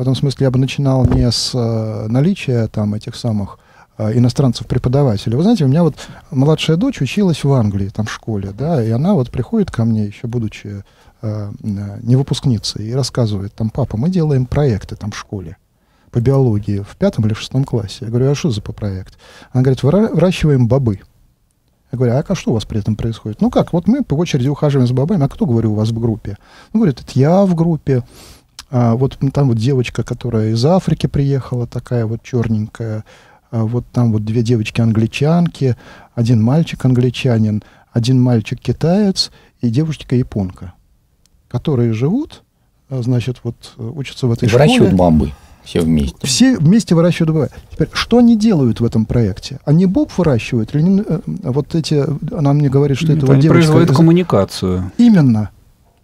в этом смысле я бы начинал не с э, наличия там этих самых э, иностранцев-преподавателей. Вы знаете, у меня вот младшая дочь училась в Англии, там в школе, да, и она вот приходит ко мне, еще будучи э, не выпускницей, и рассказывает, там, папа, мы делаем проекты там в школе. по биологии в пятом или шестом классе. Я говорю, а что за проект? Она говорит, выращиваем бобы. Я говорю, а что у вас при этом происходит? Ну как, вот мы по очереди ухаживаем за бобами, а кто, говорю, у вас в группе? Он говорит, это я в группе, а, вот там вот девочка, которая из Африки приехала, такая вот черненькая, а, вот там вот две девочки-англичанки, один мальчик-англичанин, один мальчик-китаец и девушка-японка, которые живут, а, значит, вот учатся в этой и школе. Выращивают бомбы. Все вместе. Все вместе выращивают бобы. Теперь, что они делают в этом проекте? Они боб выращивают? Или э, вот эти, она мне говорит, что это вот девочка... производят коммуникацию. Именно.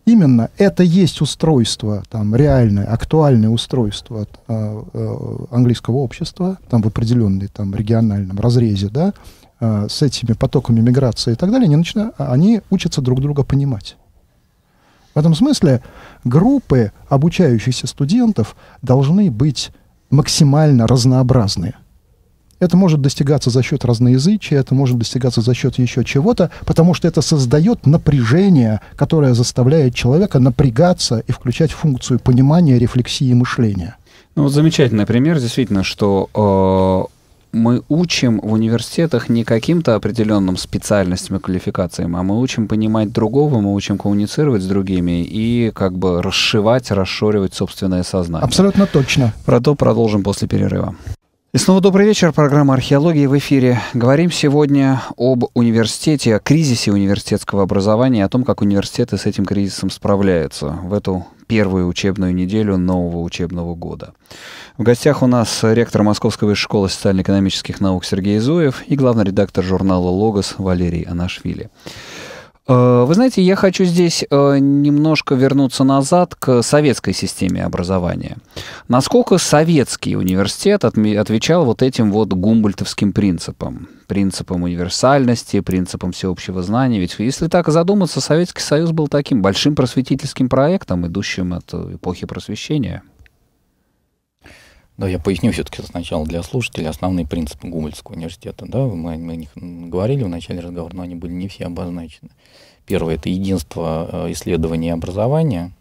Именно это есть устройство, там, реальное, актуальное устройство э, э, английского общества, там, в определенной там, региональном разрезе, да, э, с этими потоками миграции и так далее, они, начинают, они учатся друг друга понимать. В этом смысле группы обучающихся студентов должны быть максимально разнообразные. Это может достигаться за счет разноязычия, это может достигаться за счет еще чего-то, потому что это создает напряжение, которое заставляет человека напрягаться и включать функцию понимания, рефлексии и мышления. Ну вот замечательный пример, действительно, что э, мы учим в университетах не каким-то определенным специальностям и квалификациям, а мы учим понимать другого, мы учим коммуницировать с другими и как бы расшивать, расшоривать собственное сознание. Абсолютно точно. Про то продолжим после перерыва. И снова добрый вечер. Программа «Археология» в эфире. Говорим сегодня об университете, о кризисе университетского образования, о том, как университеты с этим кризисом справляются в эту первую учебную неделю нового учебного года. В гостях у нас ректор Московской высшей школы социально-экономических наук Сергей Зуев и главный редактор журнала «Логос» Валерий Анашвили. Э, вы знаете, я хочу здесь э, немножко вернуться назад к советской системе образования. Насколько советский университет отвечал вот этим вот гумбольтовским принципам? Принципам универсальности, принципам всеобщего знания. Ведь если так задуматься, Советский Союз был таким большим просветительским проектом, идущим от эпохи просвещения. Да, я поясню все-таки сначала для слушателей основные принципы Гумбольдского университета. Да, мы, мы о них говорили в начале разговора, но они были не все обозначены. Первое – это единство э, исследования и образования.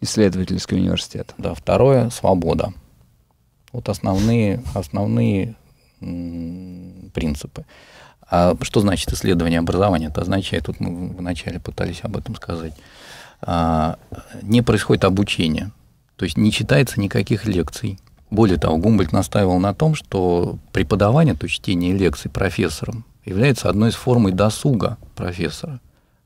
Исследовательский университет. Да, второе – свобода. Вот основные, основные принципы. А что значит исследование и образование? Это означает, тут мы вначале пытались об этом сказать, а, не происходит обучение, то есть не читается никаких лекций, более того, Гумбольд настаивал на том, что преподавание, то чтение лекций профессором, является одной из форм досуга профессора,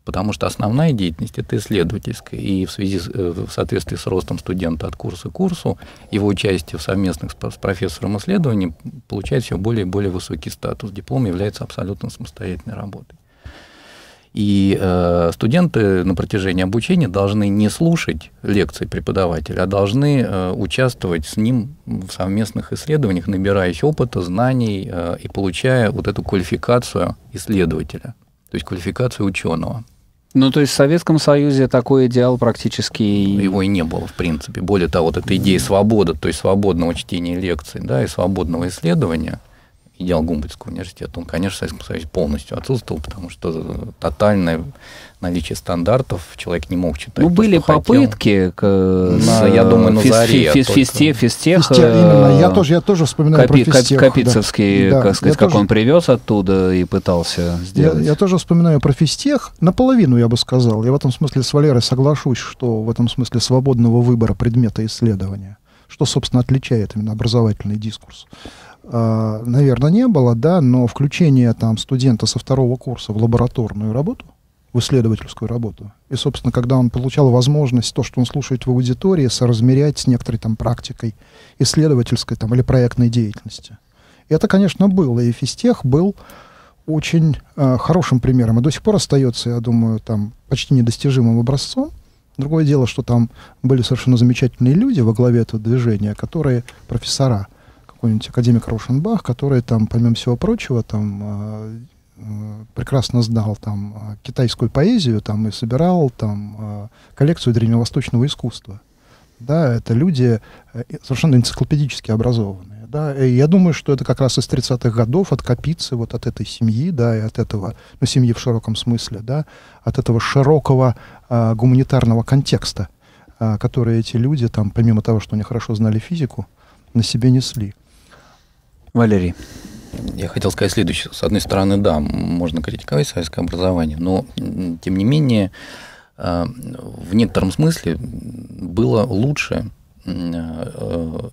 потому что основная деятельность – это исследовательская, и в связи с, э, в соответствии с ростом студента от курса к курсу, его участие в совместных с профессором исследований получает все более и более высокий статус. Диплом является абсолютно самостоятельной работой. И э, студенты на протяжении обучения должны не слушать лекции преподавателя, а должны э, участвовать с ним в совместных исследованиях, набираясь опыта, знаний э, и получая вот эту квалификацию исследователя, то есть квалификацию ученого. Ну, то есть в Советском Союзе такой идеал практически... Его и не было, в принципе. Более того, вот эта идея свободы, то есть свободного чтения лекций, да, и свободного исследования – идеал Гумбольдтского университета, он, конечно, в Советском Союзе полностью отсутствовал, потому что тотальное наличие стандартов человек не мог читать. Ну, то, были попытки к, на, я думаю, на заре. Физ, физтех, физтех, именно. Я тоже, я тоже вспоминаю Капи, про физтех. Капицевский, да. как сказать, как тоже, он привез оттуда и пытался сделать. Я, я тоже вспоминаю про физтех, наполовину, я бы сказал. Я в этом смысле с Валерой соглашусь, что в этом смысле свободного выбора предмета исследования, что, собственно, отличает именно образовательный дискурс наверное, не было, да, но включение там студента со второго курса в лабораторную работу, в исследовательскую работу, и, собственно, когда он получал возможность то, что он слушает в аудитории, соразмерять с некоторой там практикой исследовательской там или проектной деятельности. Это, конечно, было, и физтех был очень э, хорошим примером, и до сих пор остается, я думаю, там почти недостижимым образцом. Другое дело, что там были совершенно замечательные люди во главе этого движения, которые профессора, какой-нибудь академик Рошенбах, который там, помимо всего прочего, там э, э, прекрасно знал там э, китайскую поэзию там и собирал там коллекцию древневосточного искусства. Да, это люди э, совершенно энциклопедически образованные. Да, и я думаю, что это как раз из 30-х годов от Капицы, вот от этой семьи, да, и от этого, ну, семьи в широком смысле, да, от этого широкого э, гуманитарного контекста, э, который эти люди, там, помимо того, что они хорошо знали физику, на себе несли. Валерий. Я хотел сказать следующее. С одной стороны, да, можно критиковать советское образование, но, тем не менее, э, в некотором смысле было лучше, э, то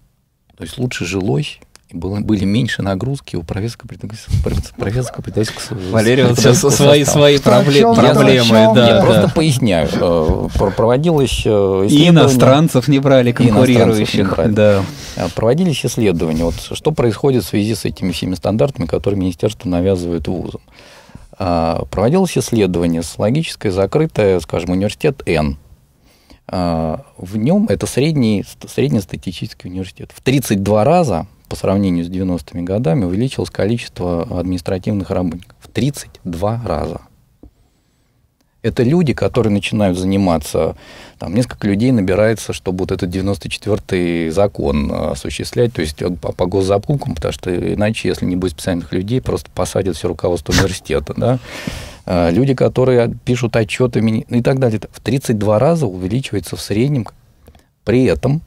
есть лучше жилось было, были меньше нагрузки у профессора предательского Валерий, вот сейчас свои, свои проблемы, проблемы да, Я да. просто поясняю. Э, проводилось э, И иностранцев не брали, конкурирующих. Не брали. Да. Э, проводились исследования. Вот что происходит в связи с этими всеми стандартами, которые министерство навязывает вузам. Проводилось исследование с логической закрытое, скажем, университет Н. В нем это средний, среднестатистический университет. В 32 раза по сравнению с 90-ми годами увеличилось количество административных работников в 32 раза. Это люди, которые начинают заниматься, там несколько людей набирается, чтобы вот этот 94-й закон осуществлять, то есть по, по госзакупкам, потому что иначе, если не будет специальных людей, просто посадят все руководство университета, да. А, люди, которые пишут отчеты и так далее. В 32 раза увеличивается в среднем. При этом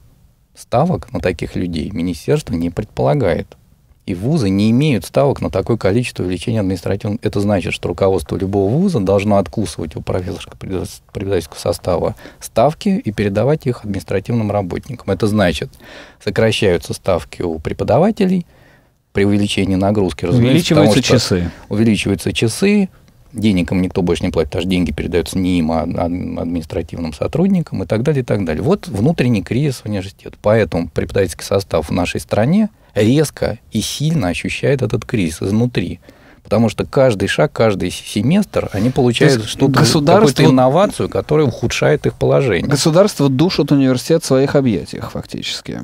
ставок на таких людей министерство не предполагает. И вузы не имеют ставок на такое количество увеличения административного. Это значит, что руководство любого вуза должно откусывать у профессорского преподавательского состава ставки и передавать их административным работникам. Это значит, сокращаются ставки у преподавателей при увеличении нагрузки. Увеличиваются часы. Увеличиваются часы, денег им никто больше не платит, потому что деньги передаются не им, а административным сотрудникам и так далее, и так далее. Вот внутренний кризис университета. Поэтому преподавательский состав в нашей стране резко и сильно ощущает этот кризис изнутри. Потому что каждый шаг, каждый семестр, они получают что-то, какую-то инновацию, которая ухудшает их положение. Государство душит университет в своих объятиях, фактически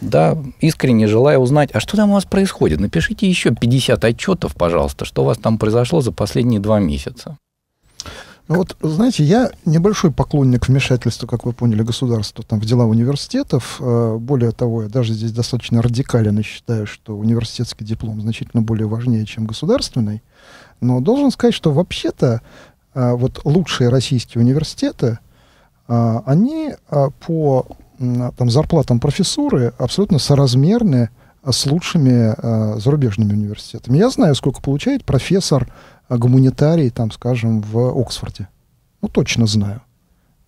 да, искренне желаю узнать, а что там у вас происходит? Напишите еще 50 отчетов, пожалуйста, что у вас там произошло за последние два месяца. Ну вот, знаете, я небольшой поклонник вмешательства, как вы поняли, государства там, в дела университетов. Э, более того, я даже здесь достаточно радикален и считаю, что университетский диплом значительно более важнее, чем государственный. Но должен сказать, что вообще-то э, вот лучшие российские университеты, э, они по там, зарплатам профессуры абсолютно соразмерны а, с лучшими э, зарубежными университетами. Я знаю, сколько получает профессор э, гуманитарий, там, скажем, в Оксфорде. Ну, точно знаю.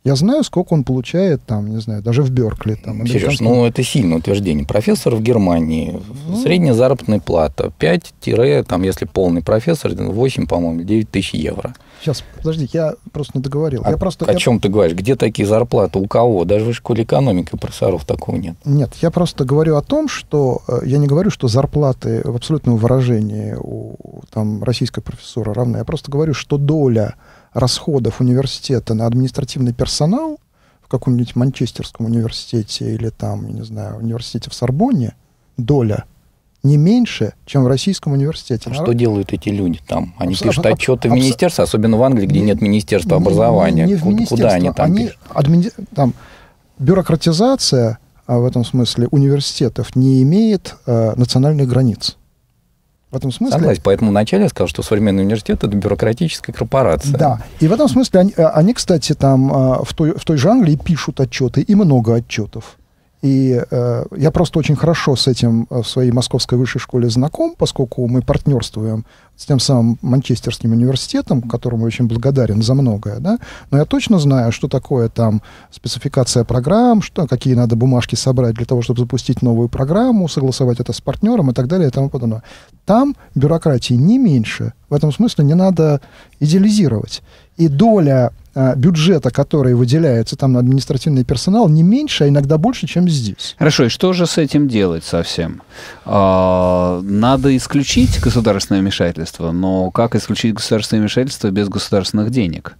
Я знаю, сколько он получает, там, не знаю, даже в Беркли. Там, Сереж, ну это сильное утверждение. Профессор в Германии, ну, средняя заработная плата 5 там, если полный профессор, 8, по-моему, 9 тысяч евро. Сейчас, подожди, я просто не договорил. А, я просто, о я... чем ты говоришь? Где такие зарплаты? У кого? Даже в школе экономики профессоров такого нет. Нет, я просто говорю о том, что э, я не говорю, что зарплаты в абсолютном выражении у там, российской профессора равны. Я просто говорю, что доля расходов университета на административный персонал в каком-нибудь Манчестерском университете или там, не знаю, университете в Сорбонне, доля не меньше, чем в российском университете. А что делают эти люди там? Они абс- пишут отчеты в министерство, особенно в Англии, где не, нет министерства образования. Не, не, не в Куда они там они, пишут? Адми... Там, бюрократизация а в этом смысле университетов не имеет э, национальных границ. В этом смысле... Согласен. Поэтому вначале я сказал, что современный университет – это бюрократическая корпорация. Да. И в этом смысле они, э, они кстати, там э, в той, в той же Англии пишут отчеты, и много отчетов. И э, я просто очень хорошо с этим э, в своей московской высшей школе знаком, поскольку мы партнерствуем с тем самым Манчестерским университетом, которому я очень благодарен за многое, да, но я точно знаю, что такое там спецификация программ, что, какие надо бумажки собрать для того, чтобы запустить новую программу, согласовать это с партнером и так далее и тому подобное. Там бюрократии не меньше. В этом смысле не надо идеализировать. И доля бюджета, который выделяется там на административный персонал, не меньше, а иногда больше, чем здесь. Хорошо, и что же с этим делать совсем? А, надо исключить государственное вмешательство, но как исключить государственное вмешательство без государственных денег?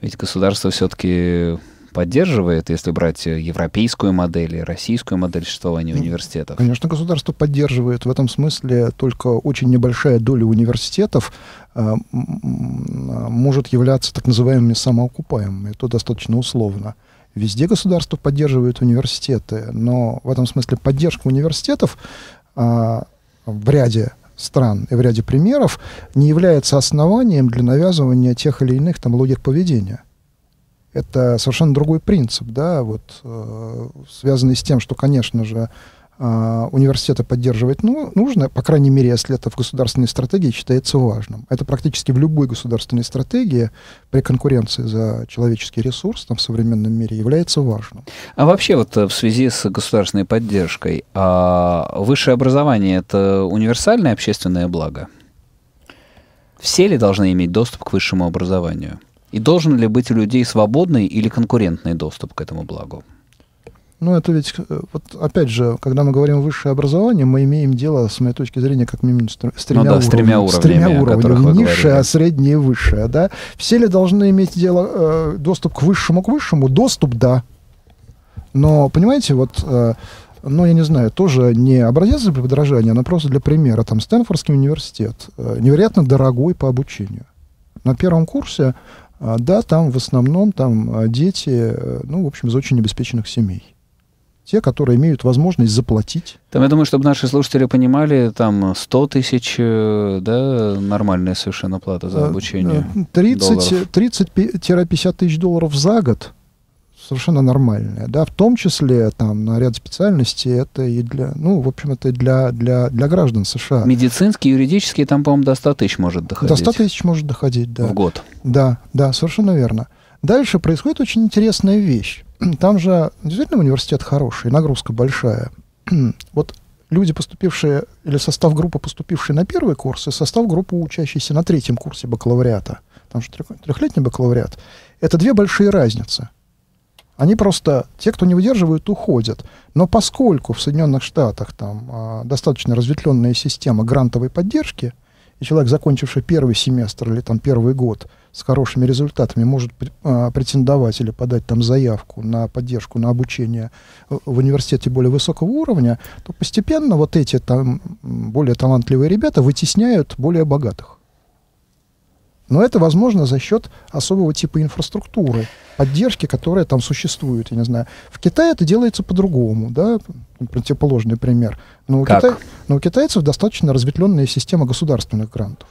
Ведь государство все-таки поддерживает, если брать европейскую модель и российскую модель существования ну, университетов? Конечно, государство поддерживает. В этом смысле только очень небольшая доля университетов э, может являться так называемыми самоокупаемыми. Это достаточно условно. Везде государство поддерживает университеты, но в этом смысле поддержка университетов э, в ряде стран и в ряде примеров не является основанием для навязывания тех или иных там логик поведения это совершенно другой принцип, да, вот, э, связанный с тем, что, конечно же, а, университета поддерживать ну, нужно, по крайней мере, если это в государственной стратегии считается важным. Это практически в любой государственной стратегии при конкуренции за человеческий ресурс там, в современном мире является важным. А вообще вот э, в связи с государственной поддержкой, а высшее образование — это универсальное общественное благо? Все ли должны иметь доступ к высшему образованию? И должен ли быть у людей свободный или конкурентный доступ к этому благу? Ну, это ведь, э, вот опять же, когда мы говорим высшее образование, мы имеем дело, с моей точки зрения, как минимум с тремя ну, да, уровнями. С тремя уровнями, с тремя уровнями. Низшее, среднее и высшее, да. Все ли должны иметь дело, э, доступ к высшему, к высшему? Доступ, да. Но, понимаете, вот, э, ну, я не знаю, тоже не образец для подражания, но просто для примера. Там Стэнфордский университет, э, невероятно дорогой по обучению. На первом курсе, да, там в основном там э, дети, э, ну, в общем, из очень обеспеченных семей те, которые имеют возможность заплатить. Там, я думаю, чтобы наши слушатели понимали, там 100 тысяч, э, да, нормальная совершенно плата за э, обучение. 30-50 тысяч долларов за год совершенно нормальная, да, в том числе там на ряд специальностей это и для, ну, в общем, это для, для, для граждан США. Медицинский, юридический там, по-моему, до 100 тысяч может доходить. До 100 тысяч может доходить, да. В год. Да, да, совершенно верно. Дальше происходит очень интересная вещь. Там же действительно университет хороший, нагрузка большая. вот люди, поступившие, или состав группы, поступившие на первый курс, и состав группы, учащиеся на третьем курсе бакалавриата, там же трехлетний бакалавриат, это две большие разницы. Они просто, те, кто не выдерживают, уходят. Но поскольку в Соединенных Штатах там а, достаточно разветвленная система грантовой поддержки, и человек, закончивший первый семестр или там первый год, с хорошими результатами может а, претендовать или подать там заявку на поддержку, на обучение в университете более высокого уровня, то постепенно вот эти там более талантливые ребята вытесняют более богатых. Но это возможно за счет особого типа инфраструктуры, поддержки, которая там существует. Я не знаю. В Китае это делается по-другому, да, противоположный пример. Но у, Китай, но у китайцев достаточно разветвленная система государственных грантов.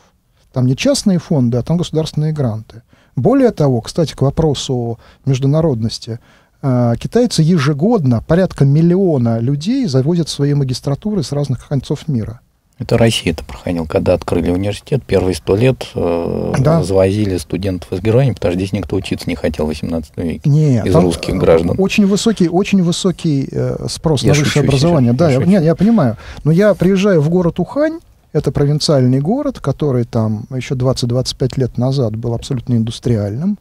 Там не частные фонды, а там государственные гранты. Более того, кстати, к вопросу о международности, э, китайцы ежегодно порядка миллиона людей завозят в свои магистратуры с разных концов мира. Это Россия это проходил, когда открыли университет, первые сто лет э, да. завозили студентов из Германии, потому что здесь никто учиться не хотел в 18 веке нет, из русских граждан. Очень высокий, очень высокий э, спрос я на высшее образование. Шучу, да, я, нет, я понимаю. Но я приезжаю в город Ухань, это провинциальный город, который там еще 20-25 лет назад был абсолютно индустриальным.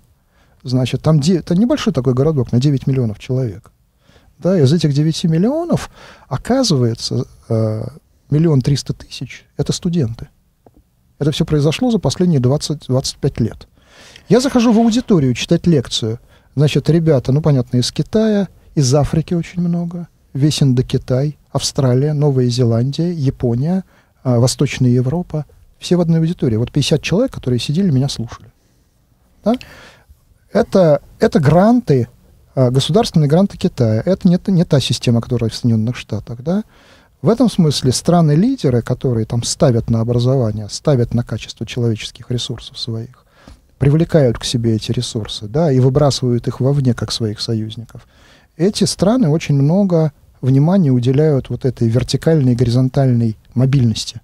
Значит, там де... это небольшой такой городок на 9 миллионов человек. Да, из этих 9 миллионов, оказывается, э, миллион триста тысяч — это студенты. Это все произошло за последние 20-25 лет. Я захожу в аудиторию читать лекцию. Значит, ребята, ну, понятно, из Китая, из Африки очень много, весь Индокитай, Австралия, Новая Зеландия, Япония — а, Восточная Европа, все в одной аудитории. Вот 50 человек, которые сидели, меня слушали. Да? Это, это гранты, а, государственные гранты Китая. Это не, не та система, которая в Соединенных Штатах. Да? В этом смысле страны-лидеры, которые там ставят на образование, ставят на качество человеческих ресурсов своих, привлекают к себе эти ресурсы, да, и выбрасывают их вовне, как своих союзников. Эти страны очень много внимания уделяют вот этой вертикальной и горизонтальной мобильности.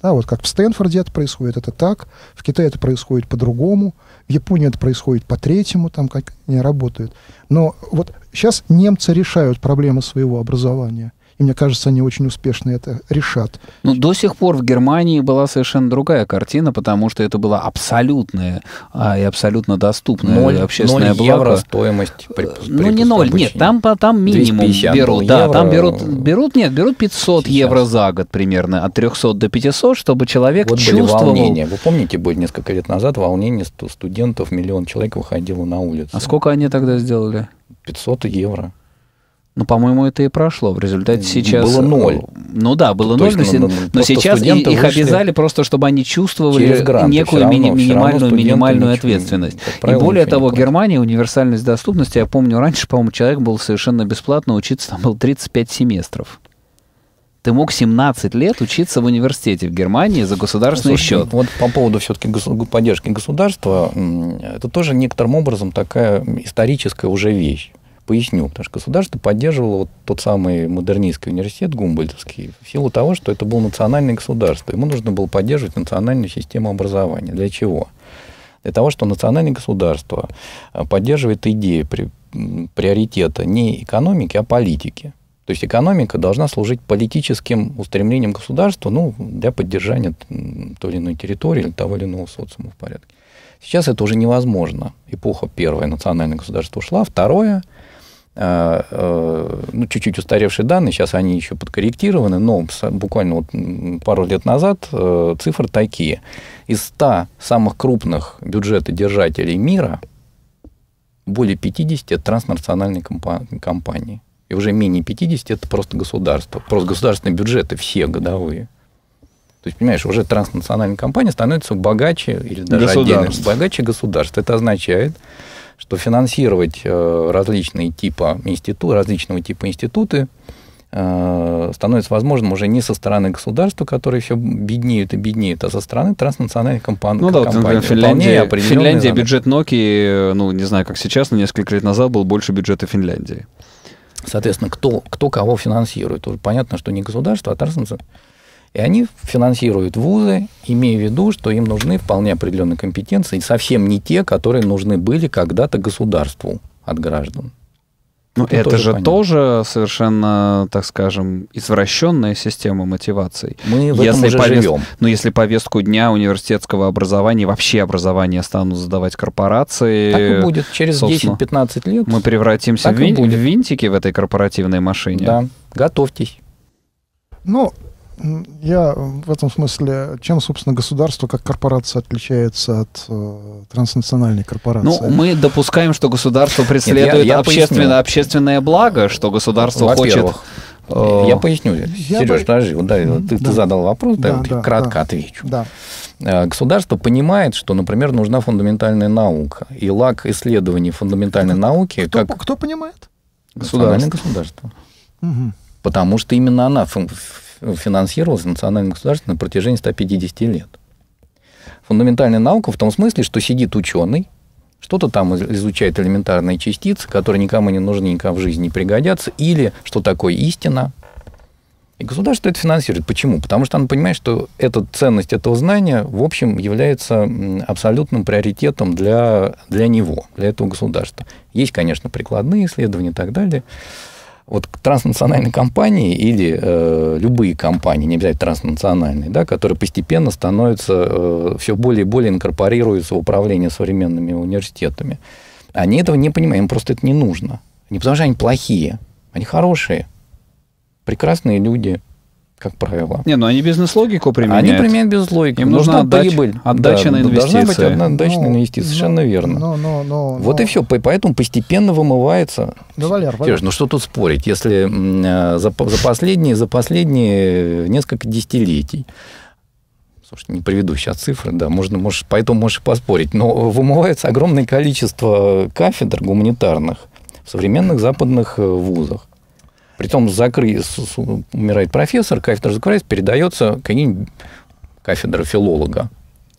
Да, вот как в Стэнфорде это происходит, это так, в Китае это происходит по-другому, в Японии это происходит по-третьему, там как они работают. Но вот сейчас немцы решают проблемы своего образования. И мне кажется, они очень успешно это решат. Ну, до сих пор в Германии была совершенно другая картина, потому что это была абсолютная а, и абсолютно доступная ноль, общественная 0 благо. евро стоимость при, при Ну, не ноль, нет, там, там минимум берут. Да, евро. там берут, берут, нет, берут 500 Сейчас. евро за год примерно, от 300 до 500, чтобы человек вот чувствовал... Были волнения. Вы помните, будет несколько лет назад волнение студентов, миллион человек выходило на улицу. А сколько они тогда сделали? 500 евро. Ну, по-моему, это и прошло. В результате сейчас... Было ноль. Ну да, было То ноль, есть, но, ну, но сейчас их обязали просто, чтобы они чувствовали гранты, некую равно, ми- минимальную, минимальную ответственность. И более того, Германия, универсальность доступности, я помню, раньше, по-моему, человек был совершенно бесплатно учиться, там был 35 семестров. Ты мог 17 лет учиться в университете в Германии за государственный Слушай, счет. Вот по поводу все-таки поддержки государства, это тоже некоторым образом такая историческая уже вещь. Поясню, потому что государство поддерживало вот тот самый модернистский университет Гумбольдовский в силу того, что это было национальное государство. Ему нужно было поддерживать национальную систему образования. Для чего? Для того, что национальное государство э, поддерживает идею при, приоритета не экономики, а политики. То есть экономика должна служить политическим устремлением государства ну, для поддержания той или иной территории или того или иного социума в порядке. Сейчас это уже невозможно. Эпоха первая, национальное государство ушла. Второе – ну, чуть-чуть устаревшие данные, сейчас они еще подкорректированы, но буквально вот пару лет назад э, цифры такие. Из 100 самых крупных бюджетодержателей мира более 50 – это транснациональные компании. И уже менее 50 – это просто государство. Просто государственные бюджеты все годовые. То есть, понимаешь, уже транснациональные компании становятся богаче или даже отдельно богаче государств. Это означает, что финансировать э, различные типа институт, различного типа институты э, становится возможным уже не со стороны государства, которые все беднеют и беднеют, а со стороны транснациональных компаний. Ну да, вот, например, Финляндия, Финляндия бюджет Nokia, ну, не знаю, как сейчас, но несколько лет назад был больше бюджета Финляндии. Соответственно, кто, кто кого финансирует? Уже понятно, что не государство, а транснациональные и они финансируют вузы, имея в виду, что им нужны вполне определенные компетенции, совсем не те, которые нужны были когда-то государству от граждан. Ну, это, это тоже же понятно. тоже совершенно, так скажем, извращенная система мотиваций. Мы в если этом уже повест... живем. Ну, если повестку дня университетского образования, вообще образования станут задавать корпорации... Так и будет. Через 10-15 лет... Мы превратимся в, вин... в винтики в этой корпоративной машине. Да, готовьтесь. Ну, я в этом смысле, чем, собственно, государство как корпорация отличается от э, транснациональной корпорации? Ну, мы допускаем, что государство преследует Нет, я, я общественное, общественное благо, что государство хочет... Э, я поясню. Я Сереж, бы... подожди, вот, да, ты, да. ты задал вопрос, да, да, да кратко да, отвечу. Да. Э, государство понимает, что, например, нужна фундаментальная наука. И лак исследований фундаментальной кто, науки... Кто, как... кто понимает? Государство. государство. Угу. Потому что именно она финансировалась национальным государством на протяжении 150 лет. Фундаментальная наука в том смысле, что сидит ученый, что-то там изучает элементарные частицы, которые никому не нужны, никому в жизни не пригодятся, или что такое истина. И государство это финансирует. Почему? Потому что оно понимает, что эта ценность этого знания, в общем, является абсолютным приоритетом для, для него, для этого государства. Есть, конечно, прикладные исследования и так далее вот транснациональные компании или э, любые компании, не обязательно транснациональные, да, которые постепенно становятся, э, все более и более инкорпорируются в управление современными университетами, они этого не понимают, им просто это не нужно. Не потому что они плохие, они хорошие, прекрасные люди, как правило. Не, ну они бизнес-логику применяют. Они применяют бизнес-логику. Им нужна отдач, прибыль. отдача да, на инвестиции. Должна быть одна отдача ну, на инвестиции, совершенно ну, верно. Ну, ну, ну, вот ну. и все, поэтому постепенно вымывается. Да, Валер, Валер. Сереж, ну что тут спорить, если э, за, за, последние, за последние несколько десятилетий Слушай, не приведу сейчас цифры, да, можно, можешь, поэтому можешь поспорить. Но вымывается огромное количество кафедр гуманитарных в современных западных э, вузах. Притом закры... умирает профессор, кафедра закрывается, передается какие-нибудь кафедра филолога.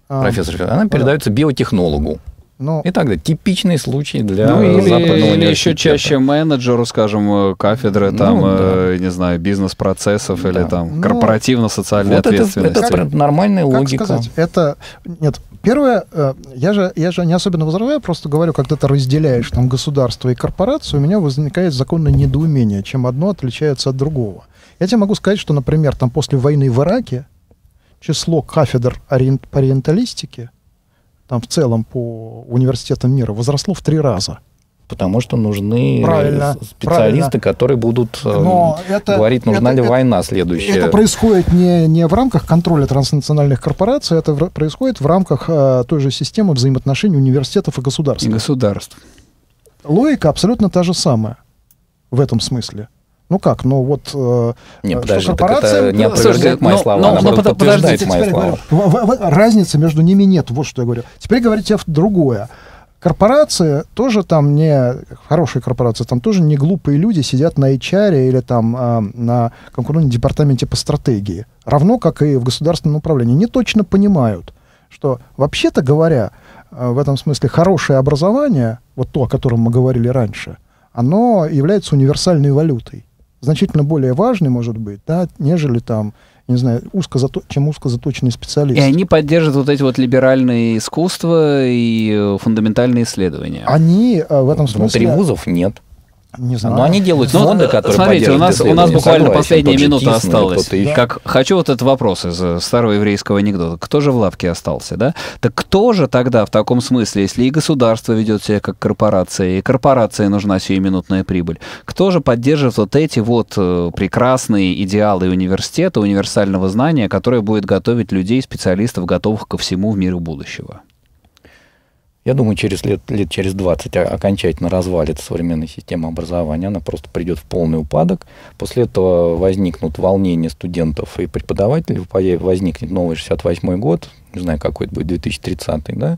А, профессор, она передается биотехнологу. Ну, и так далее. Типичный случай для ну, или, западного или еще чаще менеджеру, скажем, кафедры, ну, там, да. э, не знаю, бизнес-процессов да. или там ну, корпоративно-социальной вот ответственности. Это, это нормальная как логика. Сказать? Это, нет, Первое, э, я же, я же не особенно возражаю, просто говорю, когда ты разделяешь там государство и корпорацию, у меня возникает законное недоумение, чем одно отличается от другого. Я тебе могу сказать, что, например, там после войны в Ираке число кафедр ориент, по ориенталистике там в целом по университетам мира возросло в три раза. Потому что нужны правильно, специалисты, правильно. которые будут э, Но это, говорить, нужна это, ли это, война следующая. Это происходит не, не в рамках контроля транснациональных корпораций, это в, происходит в рамках а, той же системы взаимоотношений университетов и государств. И государств. Логика абсолютно та же самая в этом смысле. Ну как, ну вот... Э, не, подожди, корпорация... это не опровергает мои но, слова, но, но, подтверждает мои слова. Говорю, разницы между ними нет, вот что я говорю. Теперь говорите другое. Корпорации тоже там не, хорошие корпорации, там тоже не глупые люди сидят на HR или там э, на каком-нибудь департаменте по стратегии. Равно как и в государственном управлении. Не точно понимают, что вообще-то говоря, э, в этом смысле хорошее образование, вот то, о котором мы говорили раньше, оно является универсальной валютой. Значительно более важной, может быть, да, нежели там не знаю, узко зато, чем узко заточенный специалист. И они поддерживают вот эти вот либеральные искусства и э, фундаментальные исследования. Они э, в этом смысле... Внутри вузов нет. Не знаю. Но они делают Ну, фонды, э, которые Смотрите, у нас, у нас буквально последняя минута осталась. еще. Как хочу вот этот вопрос из э, старого еврейского анекдота. Кто же в лапке остался, да? Так кто же тогда в таком смысле, если и государство ведет себя как корпорация, и корпорации нужна сиюминутная прибыль, кто же поддерживает вот эти вот э, прекрасные идеалы университета, универсального знания, которое будет готовить людей, специалистов, готовых ко всему в мире будущего? Я думаю, через лет, лет через 20 о- окончательно развалится современная система образования, она просто придет в полный упадок. После этого возникнут волнения студентов и преподавателей, возникнет новый 68 год, не знаю, какой это будет, 2030, да,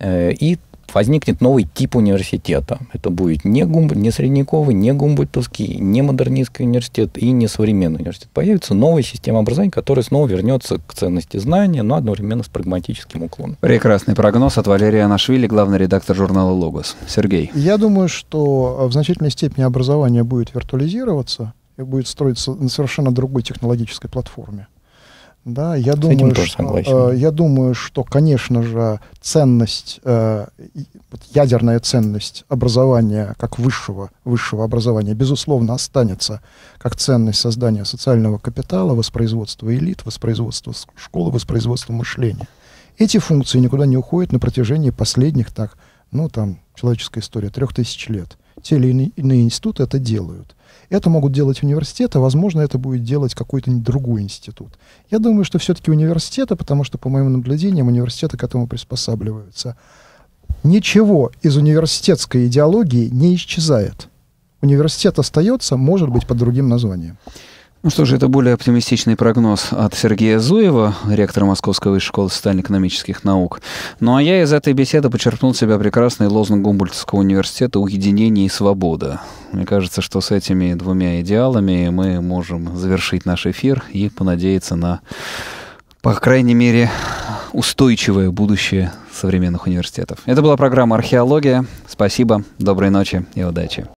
Э, и возникнет новый тип университета. Это будет не, гум, не средневековый, не гумбольтовский, не модернистский университет и не современный университет. Появится новая система образования, которая снова вернется к ценности знания, но одновременно с прагматическим уклоном. Прекрасный прогноз от Валерия Анашвили, главный редактор журнала «Логос». Сергей. Я думаю, что в значительной степени образование будет виртуализироваться и будет строиться на совершенно другой технологической платформе. Да, я думаю, что, согласен. э, я думаю, что, конечно же, ценность, э, ядерная ценность образования как высшего, высшего образования, безусловно, останется как ценность создания социального капитала, воспроизводства элит, воспроизводства школы, воспроизводства мышления. Эти функции никуда не уходят на протяжении последних, так, ну, там, человеческая история, трех тысяч лет. Те или иные институты это делают. Это могут делать университеты, возможно, это будет делать какой-то другой институт. Я думаю, что все-таки университеты, потому что, по моим наблюдениям, университеты к этому приспосабливаются. Ничего из университетской идеологии не исчезает. Университет остается, может быть, под другим названием. Ну что же, это более оптимистичный прогноз от Сергея Зуева, ректора Московской высшей школы социально-экономических наук. Ну а я из этой беседы почерпнул себя прекрасный лозунг Гумбольдтского университета «Уединение и свобода». Мне кажется, что с этими двумя идеалами мы можем завершить наш эфир и понадеяться на, по крайней мере, устойчивое будущее современных университетов. Это была программа «Археология». Спасибо, доброй ночи и удачи.